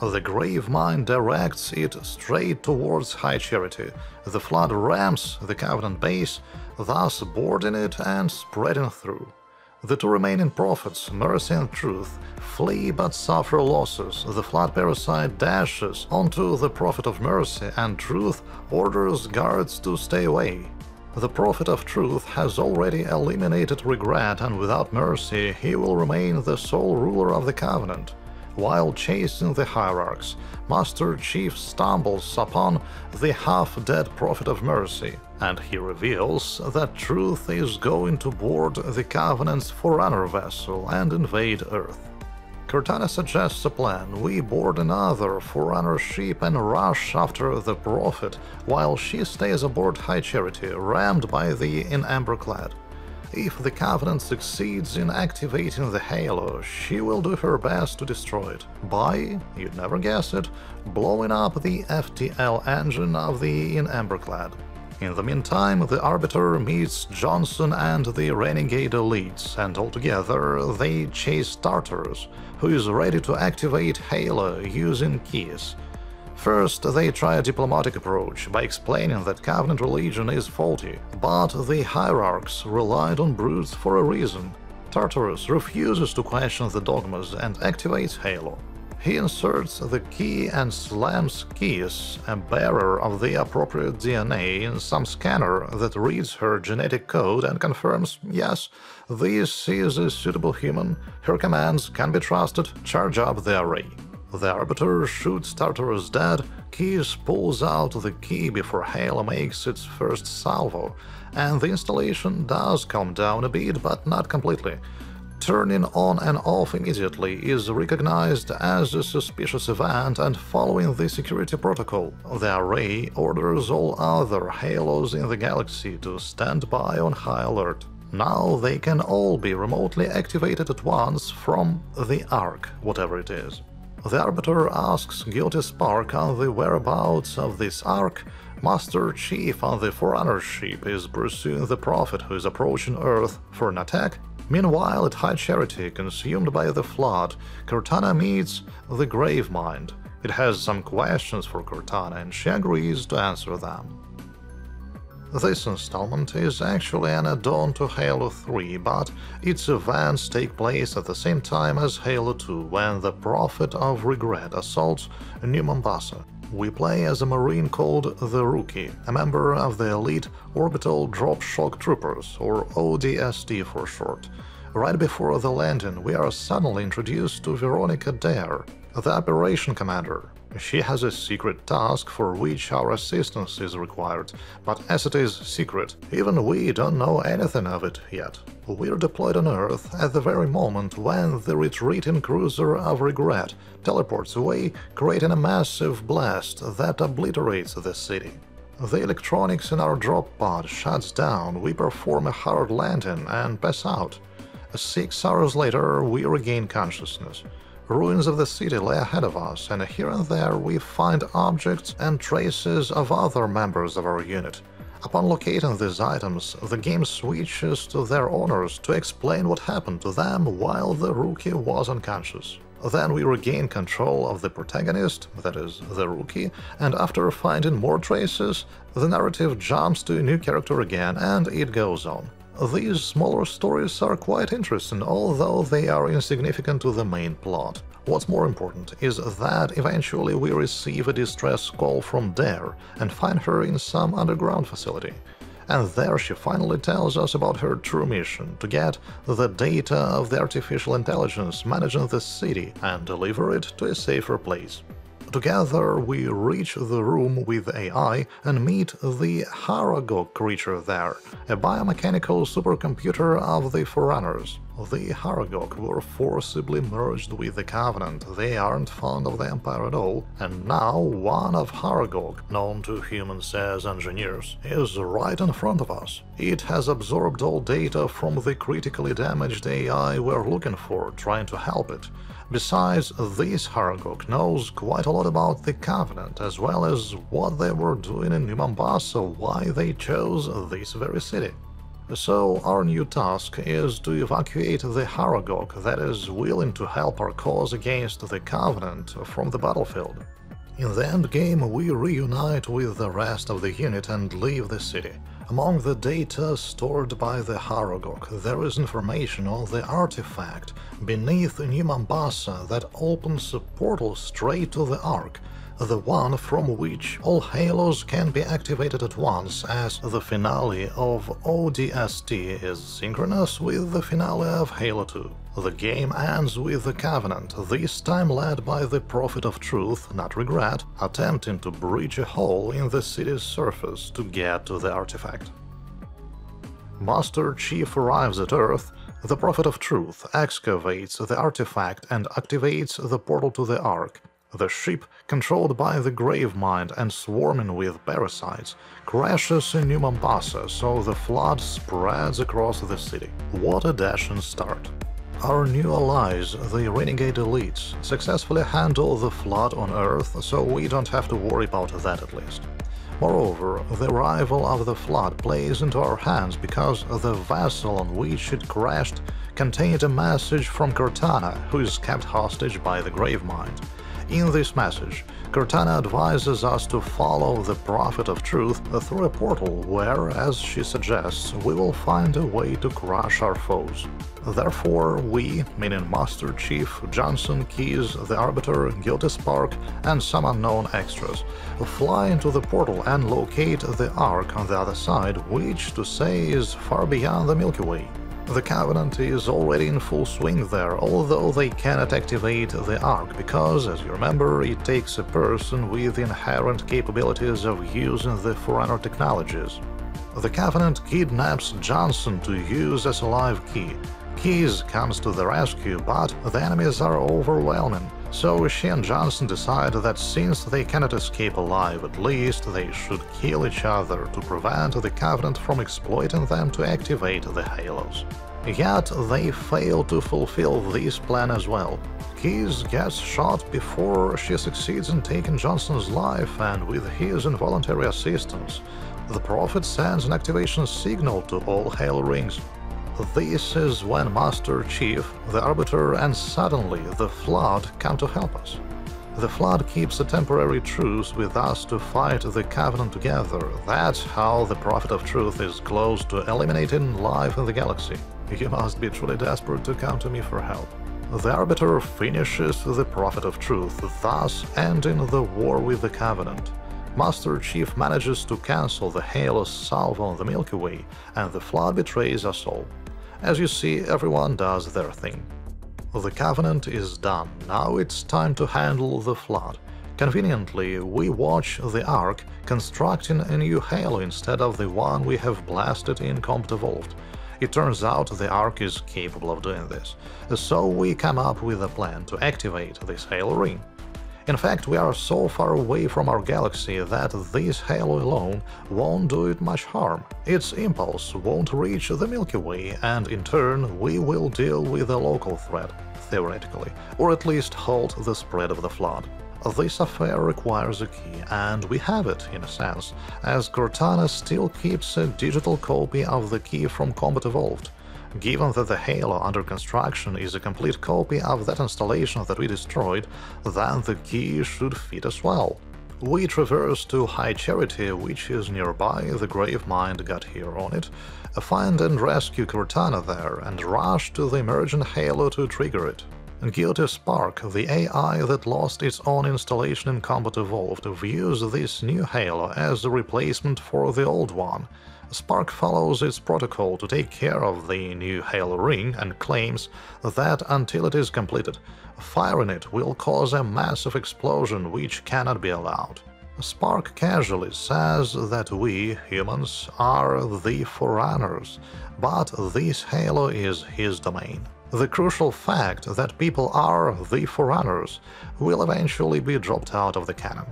The grave Gravemind directs it straight towards High Charity. The flood rams the Covenant base, thus boarding it and spreading through. The two remaining prophets, Mercy and Truth, flee but suffer losses. The flood parasite dashes onto the Prophet of Mercy and Truth orders guards to stay away. The Prophet of Truth has already eliminated regret and without mercy he will remain the sole ruler of the Covenant. While chasing the hierarchs, Master Chief stumbles upon the half-dead Prophet of Mercy, and he reveals that Truth is going to board the Covenant's Forerunner vessel and invade Earth. Cortana suggests a plan. We board another Forerunner ship and rush after the Prophet, while she stays aboard High Charity, rammed by the in amber clad. If the Covenant succeeds in activating the Halo, she will do her best to destroy it, by, you'd never guess it, blowing up the FTL engine of the in Amberclad. In the meantime, the Arbiter meets Johnson and the Renegade elites, and altogether they chase Tartarus, who is ready to activate Halo using keys. First, they try a diplomatic approach by explaining that Covenant religion is faulty, but the hierarchs relied on brutes for a reason. Tartarus refuses to question the dogmas and activates Halo. He inserts the key and slams Keyes, a bearer of the appropriate DNA, in some scanner that reads her genetic code and confirms, yes, this is a suitable human, her commands can be trusted, charge up the array. The Arbiter shoots Tartarus dead, Keyes pulls out the key before Halo makes its first salvo, and the installation does calm down a bit, but not completely. Turning on and off immediately is recognized as a suspicious event and following the security protocol, the array orders all other Halos in the galaxy to stand by on high alert. Now they can all be remotely activated at once from the Ark, whatever it is. The Arbiter asks Guilty Spark on the whereabouts of this Ark. Master Chief on the Forerunner ship is pursuing the Prophet who is approaching Earth for an attack. Meanwhile, at High Charity, consumed by the Flood, Cortana meets the Gravemind. It has some questions for Cortana and she agrees to answer them. This installment is actually an add-on to Halo 3, but its events take place at the same time as Halo 2, when the Prophet of Regret assaults New Mombasa. We play as a marine called the Rookie, a member of the elite Orbital Drop Shock Troopers, or ODST for short. Right before the landing, we are suddenly introduced to Veronica Dare, the operation commander. She has a secret task for which our assistance is required, but as it is secret, even we don't know anything of it yet. We're deployed on Earth at the very moment when the retreating cruiser of regret teleports away, creating a massive blast that obliterates the city. The electronics in our drop pod shuts down, we perform a hard landing and pass out. Six hours later, we regain consciousness. Ruins of the city lay ahead of us, and here and there we find objects and traces of other members of our unit. Upon locating these items, the game switches to their owners to explain what happened to them while the rookie was unconscious. Then we regain control of the protagonist, that is, the rookie, and after finding more traces, the narrative jumps to a new character again and it goes on. These smaller stories are quite interesting, although they are insignificant to the main plot. What's more important is that eventually we receive a distress call from Dare and find her in some underground facility. And there she finally tells us about her true mission to get the data of the artificial intelligence managing the city and deliver it to a safer place. Together, we reach the room with AI and meet the Huragok creature there, a biomechanical supercomputer of the Forerunners. The Huragok were forcibly merged with the Covenant, they aren't fond of the Empire at all, and now one of Huragok, known to humans as engineers, is right in front of us. It has absorbed all data from the critically damaged AI we're looking for, trying to help it. Besides, this Huragok knows quite a lot about the Covenant, as well as what they were doing in New Mombasa, why they chose this very city. So our new task is to evacuate the Huragok that is willing to help our cause against the Covenant from the battlefield. In the endgame, we reunite with the rest of the unit and leave the city. Among the data stored by the Huragok, there is information on the artifact beneath New Mombasa that opens a portal straight to the Ark, the one from which all halos can be activated at once, as the finale of ODST is synchronous with the finale of Halo 2. The game ends with the Covenant, this time led by the Prophet of Truth, not Regret, attempting to breach a hole in the city's surface to get to the artifact. Master Chief arrives at Earth, the Prophet of Truth excavates the artifact and activates the portal to the Ark. The ship, controlled by the Gravemind and swarming with parasites, crashes in New Mombasa, so the flood spreads across the city. What a dashing start! Our new allies, the Renegade Elites, successfully handle the flood on Earth, so we don't have to worry about that at least. Moreover, the arrival of the flood plays into our hands because the vessel on which it crashed contained a message from Cortana, who is kept hostage by the Gravemind. In this message, Cortana advises us to follow the Prophet of Truth through a portal where, as she suggests, we will find a way to crush our foes. Therefore, we, meaning Master Chief, Johnson, Keyes, the Arbiter, Guilty Spark, and some unknown extras, fly into the portal and locate the Ark on the other side, which, to say, is far beyond the Milky Way. The Covenant is already in full swing there, although they cannot activate the Ark, because, as you remember, it takes a person with inherent capabilities of using the Forerunner technologies. The Covenant kidnaps Johnson to use as a live key. Keyes comes to the rescue, but the enemies are overwhelming, so she and Johnson decide that since they cannot escape alive, at least they should kill each other to prevent the Covenant from exploiting them to activate the Halos. Yet they fail to fulfill this plan as well. Keyes gets shot before she succeeds in taking Johnson's life, and with his involuntary assistance, the Prophet sends an activation signal to all Halo rings. This is when Master Chief, the Arbiter, and suddenly the Flood come to help us. The Flood keeps a temporary truce with us to fight the Covenant together. That's how the Prophet of Truth is close to eliminating life in the galaxy. You must be truly desperate to come to me for help. The Arbiter finishes the Prophet of Truth, thus ending the war with the Covenant. Master Chief manages to cancel the Halo salvo on the Milky Way, and the Flood betrays us all. As you see, everyone does their thing. The Covenant is done, now it's time to handle the Flood. Conveniently, we watch the Ark constructing a new Halo instead of the one we have blasted in Combat Evolved. It turns out the Ark is capable of doing this, so we come up with a plan to activate this Halo ring. In fact, we are so far away from our galaxy that this halo alone won't do it much harm. Its impulse won't reach the Milky Way, and in turn, we will deal with a local threat, theoretically, or at least halt the spread of the flood. This affair requires a key, and we have it, in a sense, as Cortana still keeps a digital copy of the key from Combat Evolved. Given that the Halo under construction is a complete copy of that installation that we destroyed, then the key should fit as well. We traverse to High Charity, which is nearby, the Gravemind got here on it, find and rescue Cortana there, and rush to the emergent Halo to trigger it. Guilty Spark, the AI that lost its own installation in Combat Evolved, views this new Halo as a replacement for the old one. Spark follows its protocol to take care of the new Halo ring and claims that until it is completed, firing it will cause a massive explosion which cannot be allowed. Spark casually says that we, humans, are the Forerunners, but this Halo is his domain. The crucial fact that people are the Forerunners will eventually be dropped out of the canon.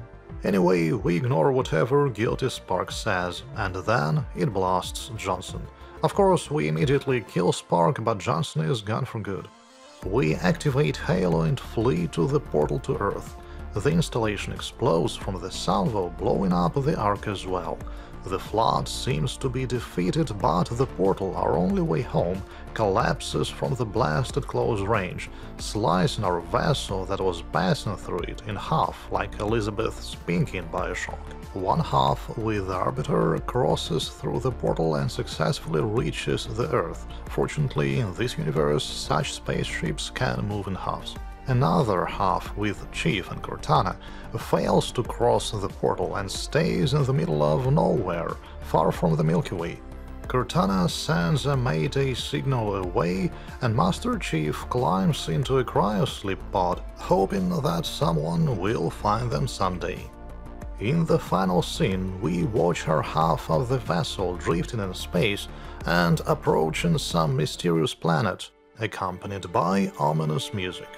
Anyway, we ignore whatever Guilty Spark says, and then it blasts Johnson. Of course, we immediately kill Spark, but Johnson is gone for good. We activate Halo and flee to the portal to Earth. The installation explodes from the salvo, blowing up the Ark as well. The flood seems to be defeated, but the portal, our only way home, collapses from the blast at close range, slicing our vessel that was passing through it in half like Elizabeth's pinky in Bioshock. One half, with Arbiter, crosses through the portal and successfully reaches the Earth. Fortunately, in this universe, such spaceships can move in halves. Another half, with Chief and Cortana, fails to cross the portal and stays in the middle of nowhere, far from the Milky Way. Cortana sends a mayday signal away, and Master Chief climbs into a cryosleep pod, hoping that someone will find them someday. In the final scene, we watch her half of the vessel drifting in space and approaching some mysterious planet, accompanied by ominous music.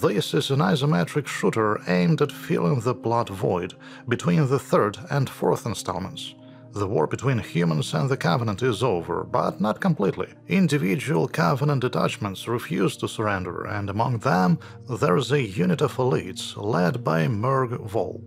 This is an isometric shooter aimed at filling the plot void between the third and fourth installments. The war between humans and the Covenant is over, but not completely. Individual Covenant detachments refuse to surrender, and among them there's a unit of elites led by Merg Vol.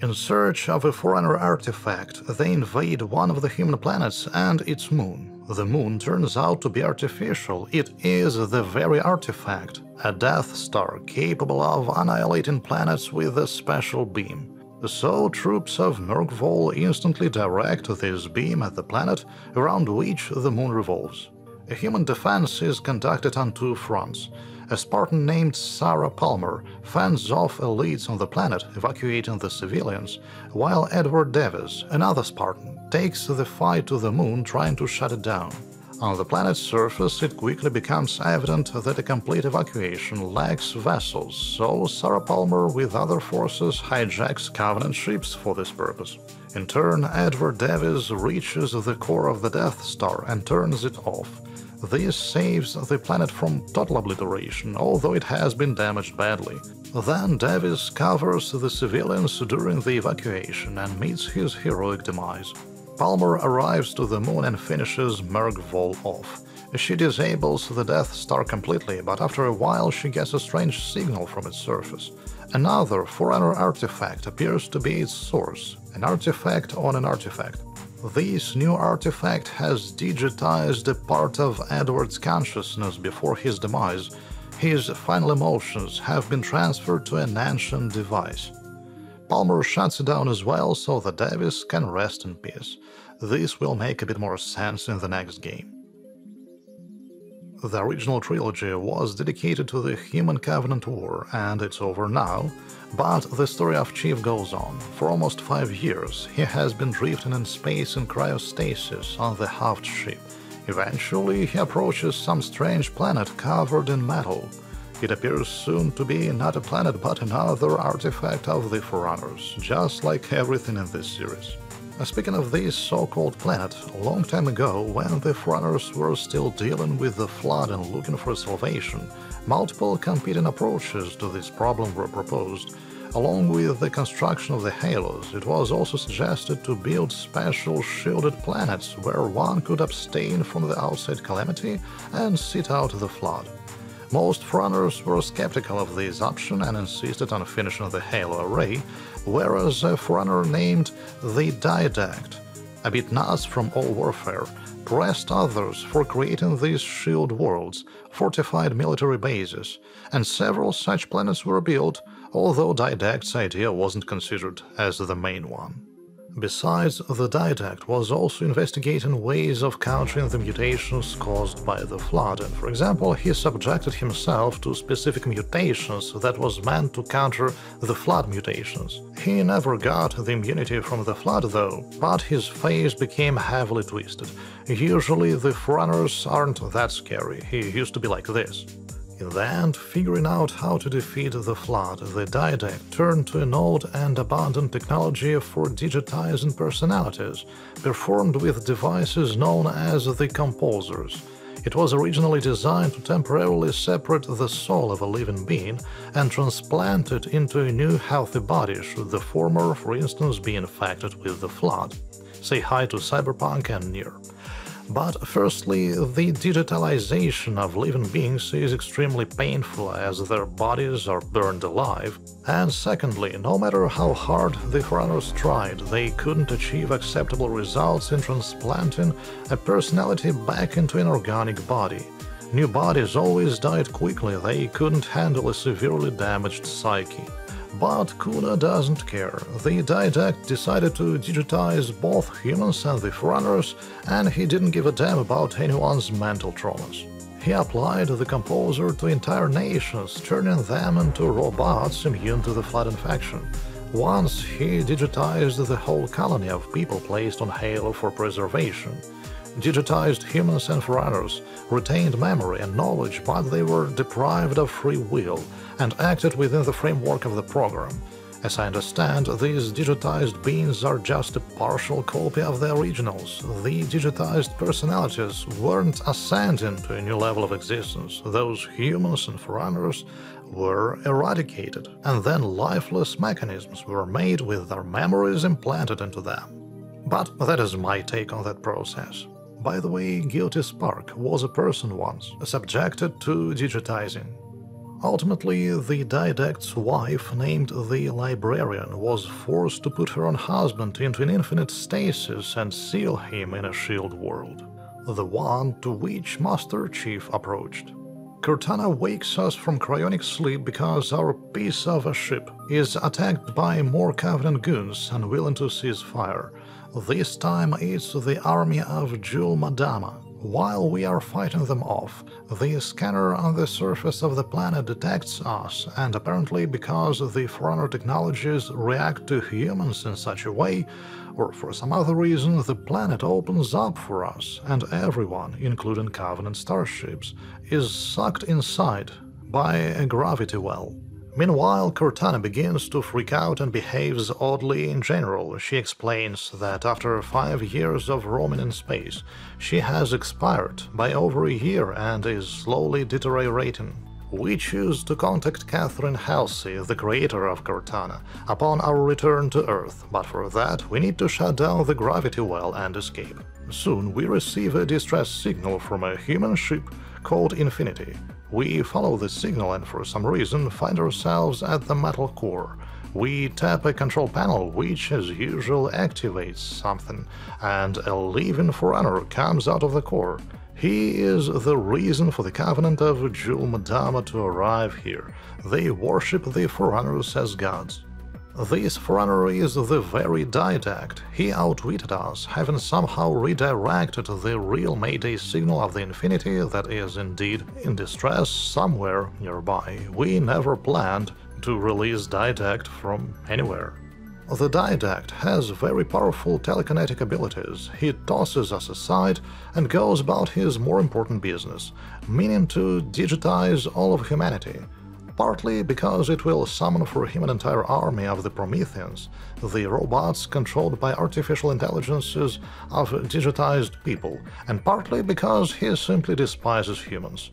In search of a Forerunner artifact, they invade one of the human planets and its moon. The moon turns out to be artificial, it is the very artifact, a Death Star capable of annihilating planets with a special beam. So troops of Merg instantly direct this beam at the planet around which the moon revolves. A human defense is conducted on two fronts. A Spartan named Sarah Palmer fends off elites on the planet, evacuating the civilians, while Edward Davis, another Spartan, takes the fight to the moon trying to shut it down. On the planet's surface, it quickly becomes evident that a complete evacuation lacks vessels, so Sarah Palmer with other forces hijacks Covenant ships for this purpose. In turn, Edward Davis reaches the core of the Death Star and turns it off. This saves the planet from total obliteration, although it has been damaged badly. Then Davis covers the civilians during the evacuation and meets his heroic demise. Palmer arrives to the moon and finishes Merg Vol off. She disables the Death Star completely, but after a while she gets a strange signal from its surface. Another Forerunner artifact appears to be its source, an artifact on an artifact. This new artifact has digitized a part of Edward's consciousness before his demise. His final emotions have been transferred to an ancient device. Palmer shuts it down as well so that Davis can rest in peace. This will make a bit more sense in the next game. The original trilogy was dedicated to the Human Covenant War, and it's over now, but the story of Chief goes on. For almost five years, he has been drifting in space in cryostasis on the Haft ship. Eventually, he approaches some strange planet covered in metal. It appears soon to be not a planet but another artifact of the Forerunners, just like everything in this series. Uh, speaking of this so-called planet, a long time ago, when the Forerunners were still dealing with the Flood and looking for salvation, multiple competing approaches to this problem were proposed. Along with the construction of the halos, it was also suggested to build special shielded planets where one could abstain from the outside calamity and sit out the flood. Most Forerunners were skeptical of this option and insisted on finishing the Halo array, whereas a Forerunner named the Didact, a bit nuts from all warfare, pressed others for creating these shield worlds, fortified military bases, and several such planets were built, although Didact's idea wasn't considered as the main one. Besides, the Didact was also investigating ways of countering the mutations caused by the Flood, and for example, he subjected himself to specific mutations that was meant to counter the Flood mutations. He never got the immunity from the Flood though, but his face became heavily twisted. Usually the Forerunners aren't that scary, he used to be like this. In the end, figuring out how to defeat the Flood, the Didact turned to an old and abandoned technology for digitizing personalities, performed with devices known as the Composers. It was originally designed to temporarily separate the soul of a living being and transplant it into a new healthy body should the former, for instance, be infected with the Flood. Say hi to Cyberpunk and Nier. But firstly, the digitalization of living beings is extremely painful as their bodies are burned alive, and secondly, no matter how hard the Forerunners tried, they couldn't achieve acceptable results in transplanting a personality back into an organic body. New bodies always died quickly, they couldn't handle a severely damaged psyche. But Kuna doesn't care. The Didact decided to digitize both humans and the Forerunners, and he didn't give a damn about anyone's mental traumas. He applied the composer to entire nations, turning them into robots immune to the flood infection. Once he digitized the whole colony of people placed on Halo for preservation. Digitized humans and Forerunners retained memory and knowledge, but they were deprived of free will and acted within the framework of the program. As I understand, these digitized beings are just a partial copy of the originals. The digitized personalities weren't ascending to a new level of existence. Those humans and forerunners were eradicated, and then lifeless mechanisms were made with their memories implanted into them. But that is my take on that process. By the way, Guilty Spark was a person once, subjected to digitizing. Ultimately, the Didact's wife, named the Librarian, was forced to put her own husband into an infinite stasis and seal him in a shield world, the one to which Master Chief approached. Cortana wakes us from cryonic sleep because our piece of a ship is attacked by more Covenant goons unwilling to cease fire. This time it's the army of Jul 'Mdama, while we are fighting them off, the scanner on the surface of the planet detects us, and apparently because the Forerunner technologies react to humans in such a way, or for some other reason, the planet opens up for us, and everyone, including Covenant starships, is sucked inside by a gravity well. Meanwhile, Cortana begins to freak out and behaves oddly in general. She explains that after five years of roaming in space, she has expired by over a year and is slowly deteriorating. We choose to contact Catherine Halsey, the creator of Cortana, upon our return to Earth, but for that we need to shut down the gravity well and escape. Soon we receive a distress signal from a human ship called Infinity. We follow the signal and for some reason find ourselves at the metal core. We tap a control panel which as usual activates something, and a living Forerunner comes out of the core. He is the reason for the Covenant of Jul 'Mdama to arrive here. They worship the Forerunners as gods. This forerunner is the very didact. He outwitted us, having somehow redirected the real Mayday signal of the Infinity that is indeed in distress somewhere nearby. We never planned to release Didact from anywhere. The Didact has very powerful telekinetic abilities. He tosses us aside and goes about his more important business, meaning to digitize all of humanity partly because it will summon for him an entire army of the Prometheans, the robots controlled by artificial intelligences of digitized people, and partly because he simply despises humans.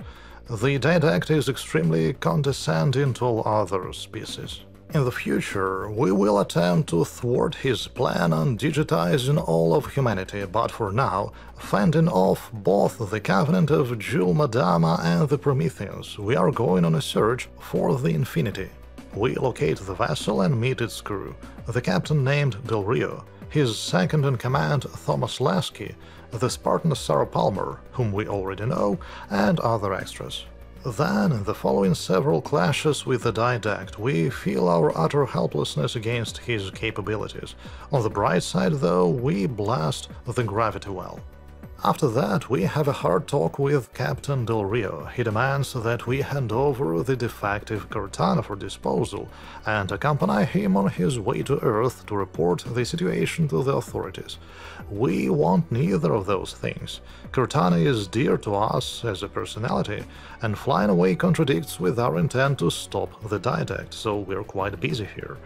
The Didact is extremely condescending to all other species. In the future, we will attempt to thwart his plan on digitizing all of humanity, but for now, fending off both the Covenant of Jul 'Mdama and the Prometheans, we are going on a search for the Infinity. We locate the vessel and meet its crew, the captain named Del Rio, his second-in-command Thomas Lasky, the Spartan Sarah Palmer, whom we already know, and other extras. Then, in the following several clashes with the Didact, we feel our utter helplessness against his capabilities. On the bright side, though, we blast the gravity well. After that, we have a hard talk with Captain Del Rio. He demands that we hand over the defective Cortana for disposal and accompany him on his way to Earth to report the situation to the authorities. We want neither of those things. Cortana is dear to us as a personality, and flying away contradicts with our intent to stop the Didact, so we're quite busy here.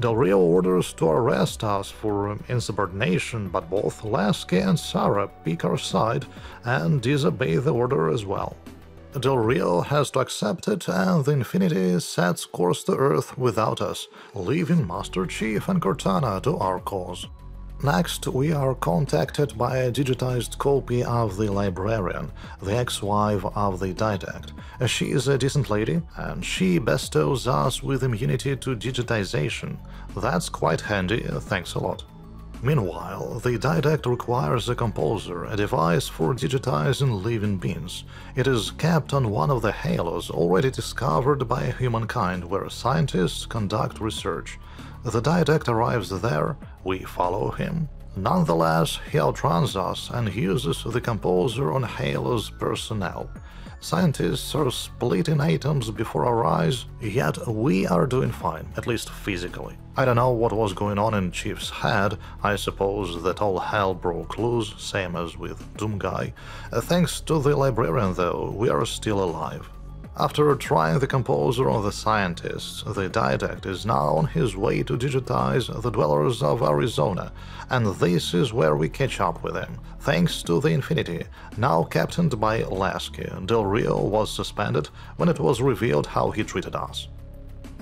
Del Rio orders to arrest us for insubordination, but both Lasky and Sarah pick our side and disobey the order as well. Del Rio has to accept it, and the Infinity sets course to Earth without us, leaving Master Chief and Cortana to our cause. Next, we are contacted by a digitized copy of the librarian, the ex-wife of the Didact. She is a decent lady, and she bestows us with immunity to digitization. That's quite handy, thanks a lot. Meanwhile, the Didact requires a composer, a device for digitizing living beings. It is kept on one of the halos already discovered by humankind where scientists conduct research. The Didact arrives there, we follow him. Nonetheless, he outruns us and uses the composer on Halo's personnel. Scientists are splitting atoms before our eyes, yet we are doing fine, at least physically. I don't know what was going on in Chief's head, I suppose that all hell broke loose, same as with Doomguy. Thanks to the librarian though, we are still alive. After trying the composer on the scientists, the Didact is now on his way to digitize the dwellers of Arizona, and this is where we catch up with him. Thanks to the Infinity, now captained by Lasky, Del Rio was suspended when it was revealed how he treated us.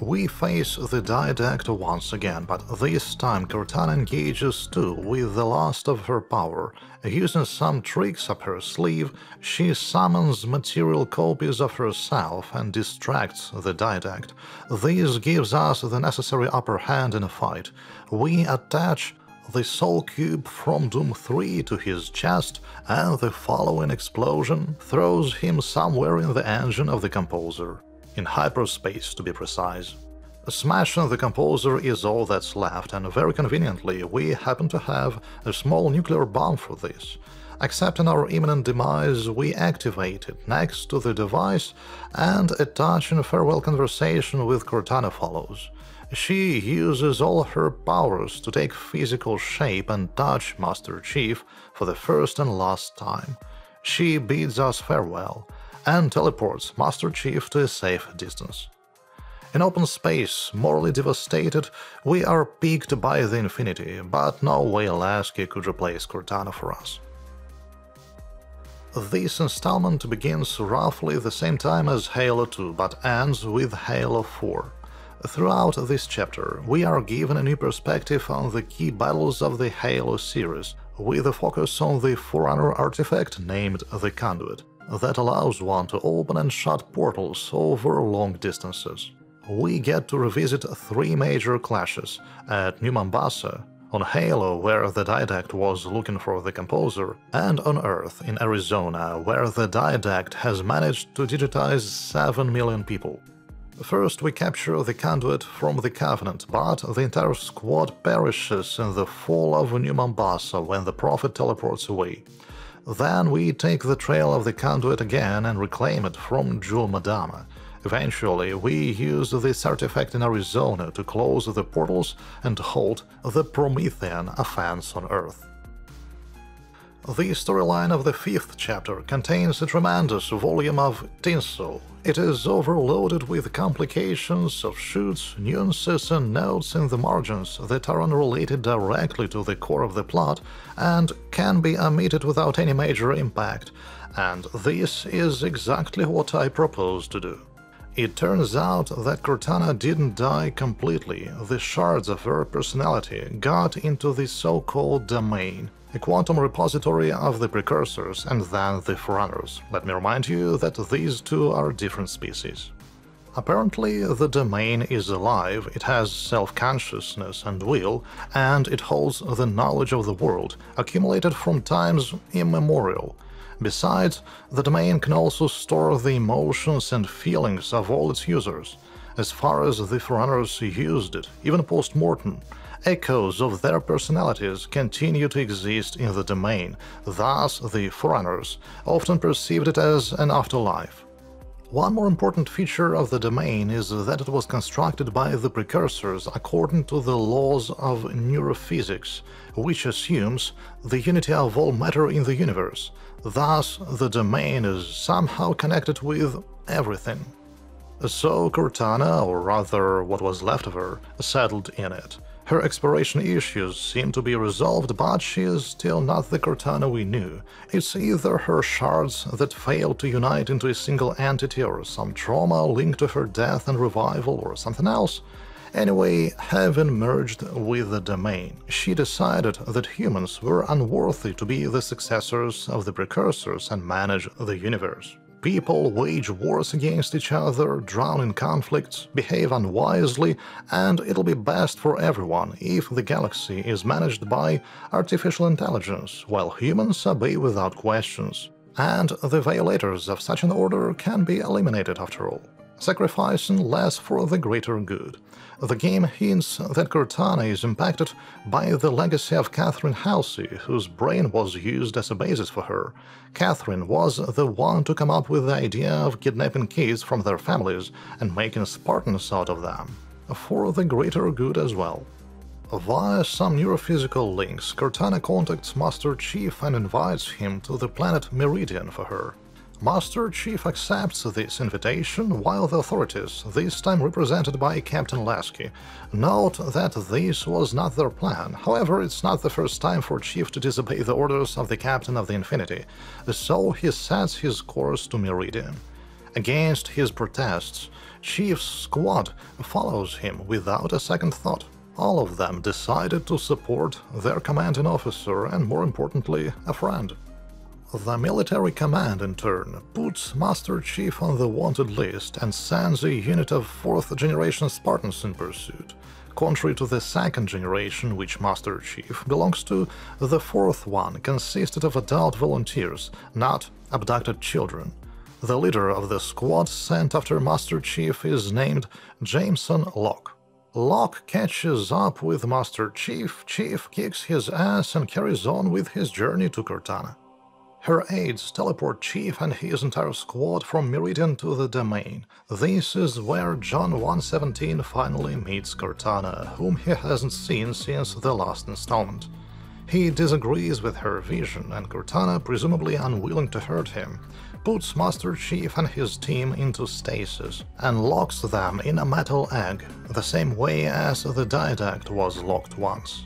We face the Didact once again, but this time Cortana engages too with the last of her power. Using some tricks up her sleeve, she summons material copies of herself and distracts the Didact. This gives us the necessary upper hand in a fight. We attach the Soul Cube from Doom 3 to his chest, and the following explosion throws him somewhere in the engine of the composer in hyperspace to be precise. Smashing the composer is all that's left, and very conveniently we happen to have a small nuclear bomb for this. Accepting our imminent demise, we activate it next to the device, and a touching farewell conversation with Cortana follows. She uses all her powers to take physical shape and touch Master Chief for the first and last time. She bids us farewell, and teleports Master Chief to a safe distance. In open space, morally devastated, we are piqued by the Infinity, but no way Lasky could replace Cortana for us. This installment begins roughly the same time as Halo 2, but ends with Halo 4. Throughout this chapter, we are given a new perspective on the key battles of the Halo series, with a focus on the Forerunner artifact named the Conduit that allows one to open and shut portals over long distances. We get to revisit three major clashes at New Mombasa, on Halo, where the Didact was looking for the composer, and on Earth in Arizona, where the Didact has managed to digitize 7 million people. First, we capture the conduit from the Covenant, but the entire squad perishes in the fall of New Mombasa when the Prophet teleports away. Then we take the trail of the conduit again and reclaim it from Jul 'Mdama. Eventually, we use this artifact in Arizona to close the portals and halt the Promethean offense on Earth. The storyline of the fifth chapter contains a tremendous volume of tinsel. It is overloaded with complications, of shoots, nuances, and notes in the margins that are unrelated directly to the core of the plot and can be omitted without any major impact, and this is exactly what I propose to do. It turns out that Cortana didn't die completely, the shards of her personality got into the so-called domain, a quantum repository of the precursors and then the forerunners. Let me remind you that these two are different species. Apparently, the domain is alive, it has self-consciousness and will, and it holds the knowledge of the world, accumulated from times immemorial, Besides, the domain can also store the emotions and feelings of all its users. As far as the Forerunners used it, even post-mortem, echoes of their personalities continue to exist in the domain, thus the Forerunners often perceived it as an afterlife. One more important feature of the domain is that it was constructed by the precursors according to the laws of neurophysics, which assumes the unity of all matter in the universe, thus the domain is somehow connected with everything. So Cortana, or rather what was left of her, settled in it. Her exploration issues seem to be resolved, but she is still not the Cortana we knew. It's either her shards that failed to unite into a single entity or some trauma linked to her death and revival or something else. Anyway, having merged with the domain, she decided that humans were unworthy to be the successors of the precursors and manage the universe. People wage wars against each other, drown in conflicts, behave unwisely, and it'll be best for everyone if the galaxy is managed by artificial intelligence, while humans obey without questions. And the violators of such an order can be eliminated after all sacrificing less for the greater good. The game hints that Cortana is impacted by the legacy of Catherine Halsey, whose brain was used as a basis for her. Catherine was the one to come up with the idea of kidnapping kids from their families and making Spartans out of them, for the greater good as well. Via some neurophysical links, Cortana contacts Master Chief and invites him to the planet Meridian for her. Master Chief accepts this invitation, while the authorities, this time represented by Captain Lasky, note that this was not their plan. However, it's not the first time for Chief to disobey the orders of the Captain of the Infinity, so he sets his course to Meridian. Against his protests, Chief's squad follows him without a second thought. All of them decided to support their commanding officer and, more importantly, a friend. The military command, in turn, puts Master Chief on the wanted list and sends a unit of 4th generation Spartans in pursuit. Contrary to the second generation, which Master Chief belongs to, the fourth one consisted of adult volunteers, not abducted children. The leader of the squad sent after Master Chief is named Jameson Locke. Locke catches up with Master Chief, Chief kicks his ass and carries on with his journey to Cortana. Her aides teleport Chief and his entire squad from Meridian to the Domain. This is where John 117 finally meets Cortana, whom he hasn't seen since the last installment. He disagrees with her vision, and Cortana, presumably unwilling to hurt him, puts Master Chief and his team into stasis and locks them in a metal egg, the same way as the Didact was locked once.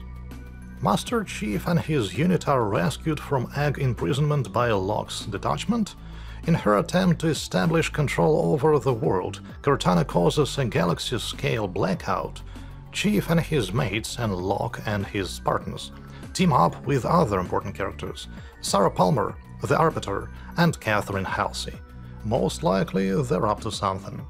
Master Chief and his unit are rescued from egg imprisonment by Locke's detachment. In her attempt to establish control over the world, Cortana causes a galaxy-scale blackout. Chief and his mates, and Locke and his Spartans, team up with other important characters, Sarah Palmer, the Arbiter, and Catherine Halsey. Most likely they're up to something.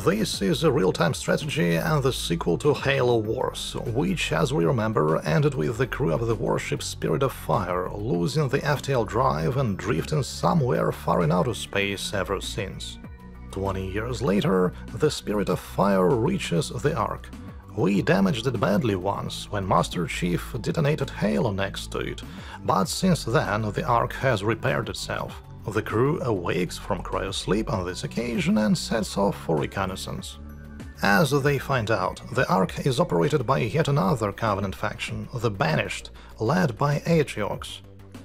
This is a real-time strategy and the sequel to Halo Wars, which, as we remember, ended with the crew of the warship Spirit of Fire losing the FTL drive and drifting somewhere far in outer space ever since. Twenty years later, the Spirit of Fire reaches the Ark. We damaged it badly once when Master Chief detonated Halo next to it, but since then the Ark has repaired itself. The crew awakes from cryosleep on this occasion and sets off for reconnaissance. As they find out, the Ark is operated by yet another Covenant faction, the Banished, led by Atriox.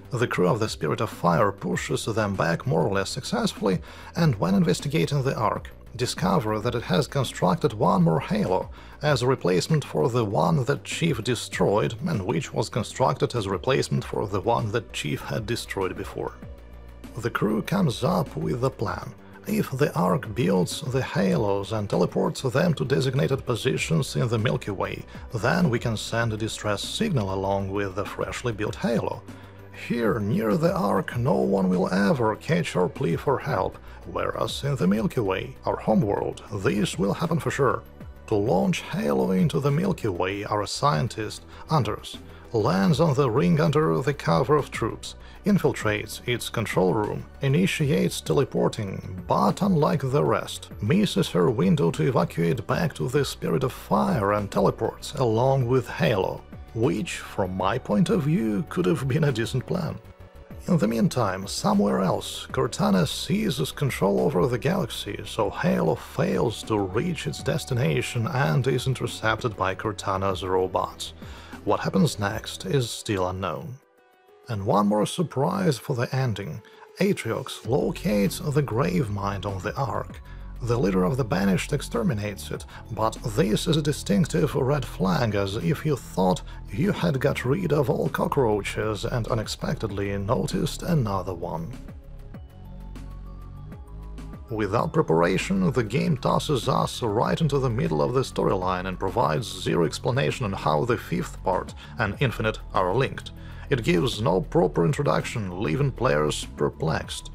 The crew of the Spirit of Fire pushes them back more or less successfully, and when investigating the Ark, discover that it has constructed one more Halo as a replacement for the one that Chief destroyed and which was constructed as a replacement for the one that Chief had destroyed before. The crew comes up with a plan. If the Ark builds the halos and teleports them to designated positions in the Milky Way, then we can send a distress signal along with the freshly built halo. Here, near the Ark, no one will ever catch our plea for help, whereas in the Milky Way, our homeworld, this will happen for sure. To launch Halo into the Milky Way, our scientist, Anders, lands on the ring under the cover of troops, infiltrates its control room, initiates teleporting, but unlike the rest, misses her window to evacuate back to the Spirit of Fire and teleports along with Halo which, from my point of view, could have been a decent plan. In the meantime, somewhere else, Cortana seizes control over the galaxy, so Halo fails to reach its destination and is intercepted by Cortana's robots. What happens next is still unknown. And one more surprise for the ending. Atriox locates the Gravemind on the Ark, the leader of the Banished exterminates it, but this is a distinctive red flag as if you thought you had got rid of all cockroaches and unexpectedly noticed another one. Without preparation, the game tosses us right into the middle of the storyline and provides zero explanation on how the fifth part and Infinite are linked. It gives no proper introduction, leaving players perplexed.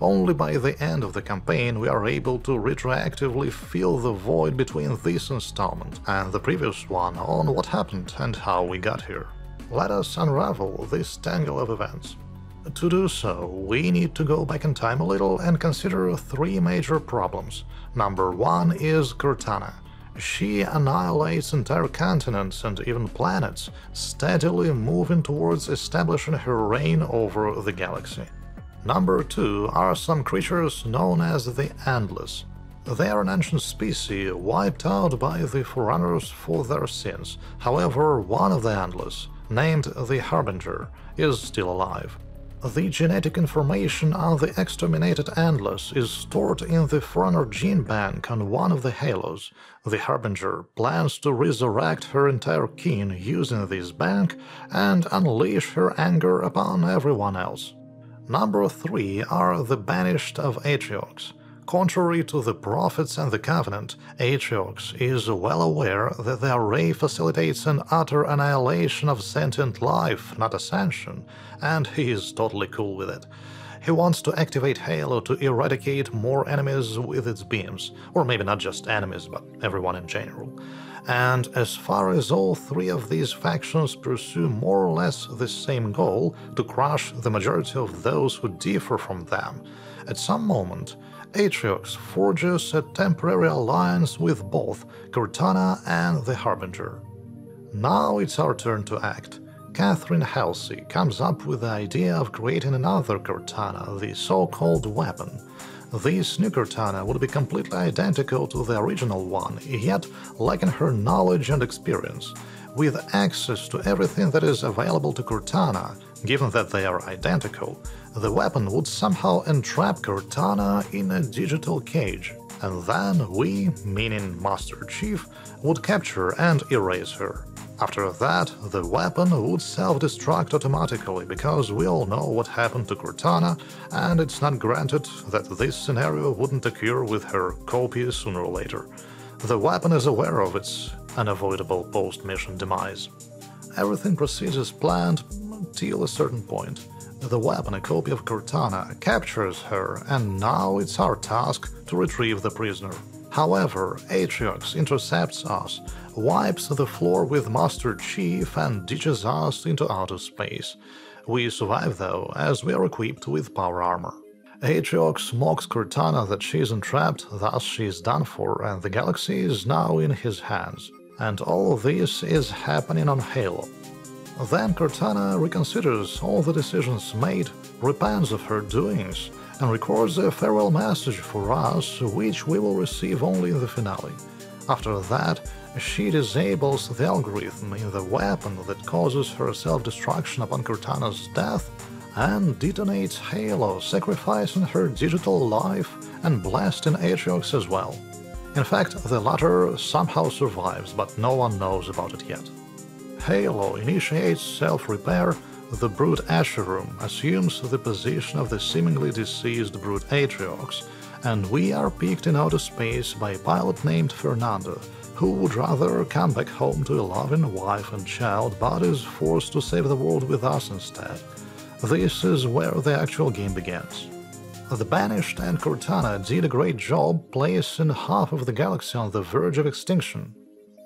Only by the end of the campaign we are able to retroactively fill the void between this installment and the previous one on what happened and how we got here. Let us unravel this tangle of events. To do so, we need to go back in time a little and consider three major problems. Number one is Cortana. She annihilates entire continents and even planets, steadily moving towards establishing her reign over the galaxy. Number 2 are some creatures known as the Endless. They are an ancient species wiped out by the Forerunners for their sins. However, one of the Endless, named the Harbinger, is still alive. The genetic information on the exterminated Endless is stored in the Forerunner gene bank on one of the halos. The Harbinger plans to resurrect her entire kin using this bank and unleash her anger upon everyone else. Number 3 are the Banished of Atriox. Contrary to the Prophets and the Covenant, Atriox is well aware that their ray facilitates an utter annihilation of sentient life, not ascension, and he is totally cool with it. He wants to activate Halo to eradicate more enemies with its beams, or maybe not just enemies, but everyone in general and as far as all three of these factions pursue more or less the same goal to crush the majority of those who differ from them, at some moment Atriox forges a temporary alliance with both Cortana and the Harbinger. Now it's our turn to act. Catherine Halsey comes up with the idea of creating another Cortana, the so-called weapon, this new Cortana would be completely identical to the original one, yet lacking her knowledge and experience. With access to everything that is available to Cortana, given that they are identical, the weapon would somehow entrap Cortana in a digital cage, and then we, meaning Master Chief, would capture and erase her. After that, the weapon would self-destruct automatically, because we all know what happened to Cortana, and it's not granted that this scenario wouldn't occur with her copy sooner or later. The weapon is aware of its unavoidable post-mission demise. Everything proceeds as planned till a certain point. The weapon, a copy of Cortana, captures her, and now it's our task to retrieve the prisoner. However, Atriox intercepts us, wipes the floor with Master Chief and ditches us into outer space. We survive though, as we are equipped with power armor. Atriox mocks Cortana that she is entrapped, thus she is done for, and the galaxy is now in his hands. And all this is happening on Halo. Then Cortana reconsiders all the decisions made, repents of her doings, and records a farewell message for us, which we will receive only in the finale. After that, she disables the algorithm in the weapon that causes her self-destruction upon Cortana's death and detonates Halo, sacrificing her digital life and blasting Atriox as well. In fact, the latter somehow survives, but no one knows about it yet. Halo initiates self-repair, the brute Escharum assumes the position of the seemingly deceased brute Atriox, and we are picked in outer space by a pilot named Fernando, who would rather come back home to a loving wife and child but is forced to save the world with us instead. This is where the actual game begins. The Banished and Cortana did a great job placing half of the galaxy on the verge of extinction.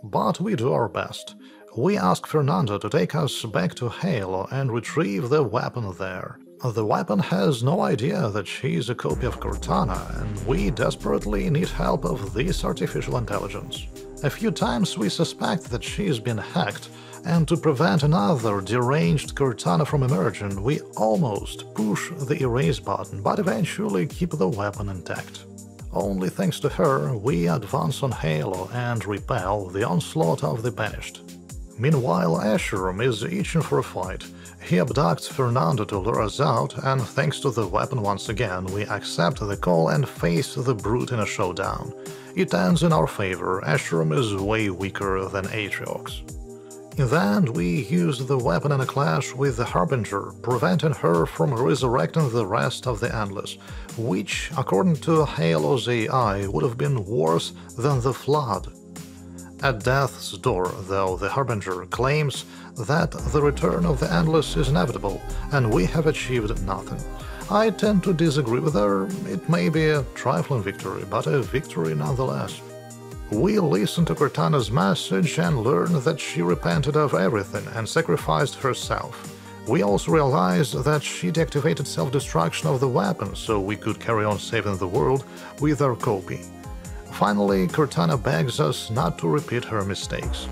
But we do our best. We ask Fernando to take us back to Halo and retrieve the weapon there. The weapon has no idea that she is a copy of Cortana, and we desperately need help of this artificial intelligence. A few times we suspect that she's been hacked, and to prevent another deranged Cortana from emerging, we almost push the erase button, but eventually keep the weapon intact. Only thanks to her, we advance on Halo and repel the onslaught of the Banished. Meanwhile, Escharum is itching for a fight. He abducts Fernando to lure us out, and thanks to the weapon once again, we accept the call and face the brute in a showdown. It ends in our favor, Escharum is way weaker than Atriox. In the end, we use the weapon in a clash with the Harbinger, preventing her from resurrecting the rest of the Endless, which, according to Halo's AI, would have been worse than the Flood. At death's door, though, the Harbinger claims that the return of the Endless is inevitable, and we have achieved nothing. I tend to disagree with her, it may be a trifling victory, but a victory nonetheless. We listen to Cortana's message and learn that she repented of everything and sacrificed herself. We also realize that she deactivated self-destruction of the weapon so we could carry on saving the world with our copy. Finally, Cortana begs us not to repeat her mistakes.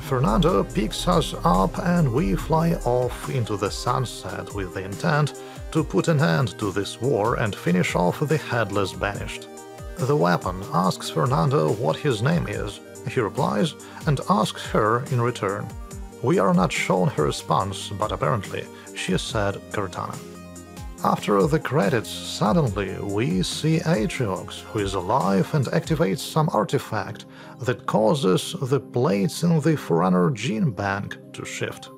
Fernando picks us up and we fly off into the sunset with the intent to put an end to this war and finish off the Headless Banished. The weapon asks Fernando what his name is. He replies and asks her in return. We are not shown her response, but apparently she said Cortana. After the credits, suddenly we see Atriox, who is alive and activates some artifact that causes the plates in the Forerunner gene bank to shift.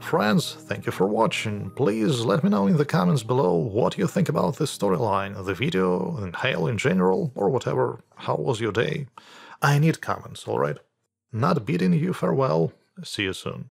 Friends, thank you for watching. Please let me know in the comments below what you think about this storyline, the video, and Halo in general, or whatever. How was your day? I need comments, alright? Not bidding you farewell. See you soon.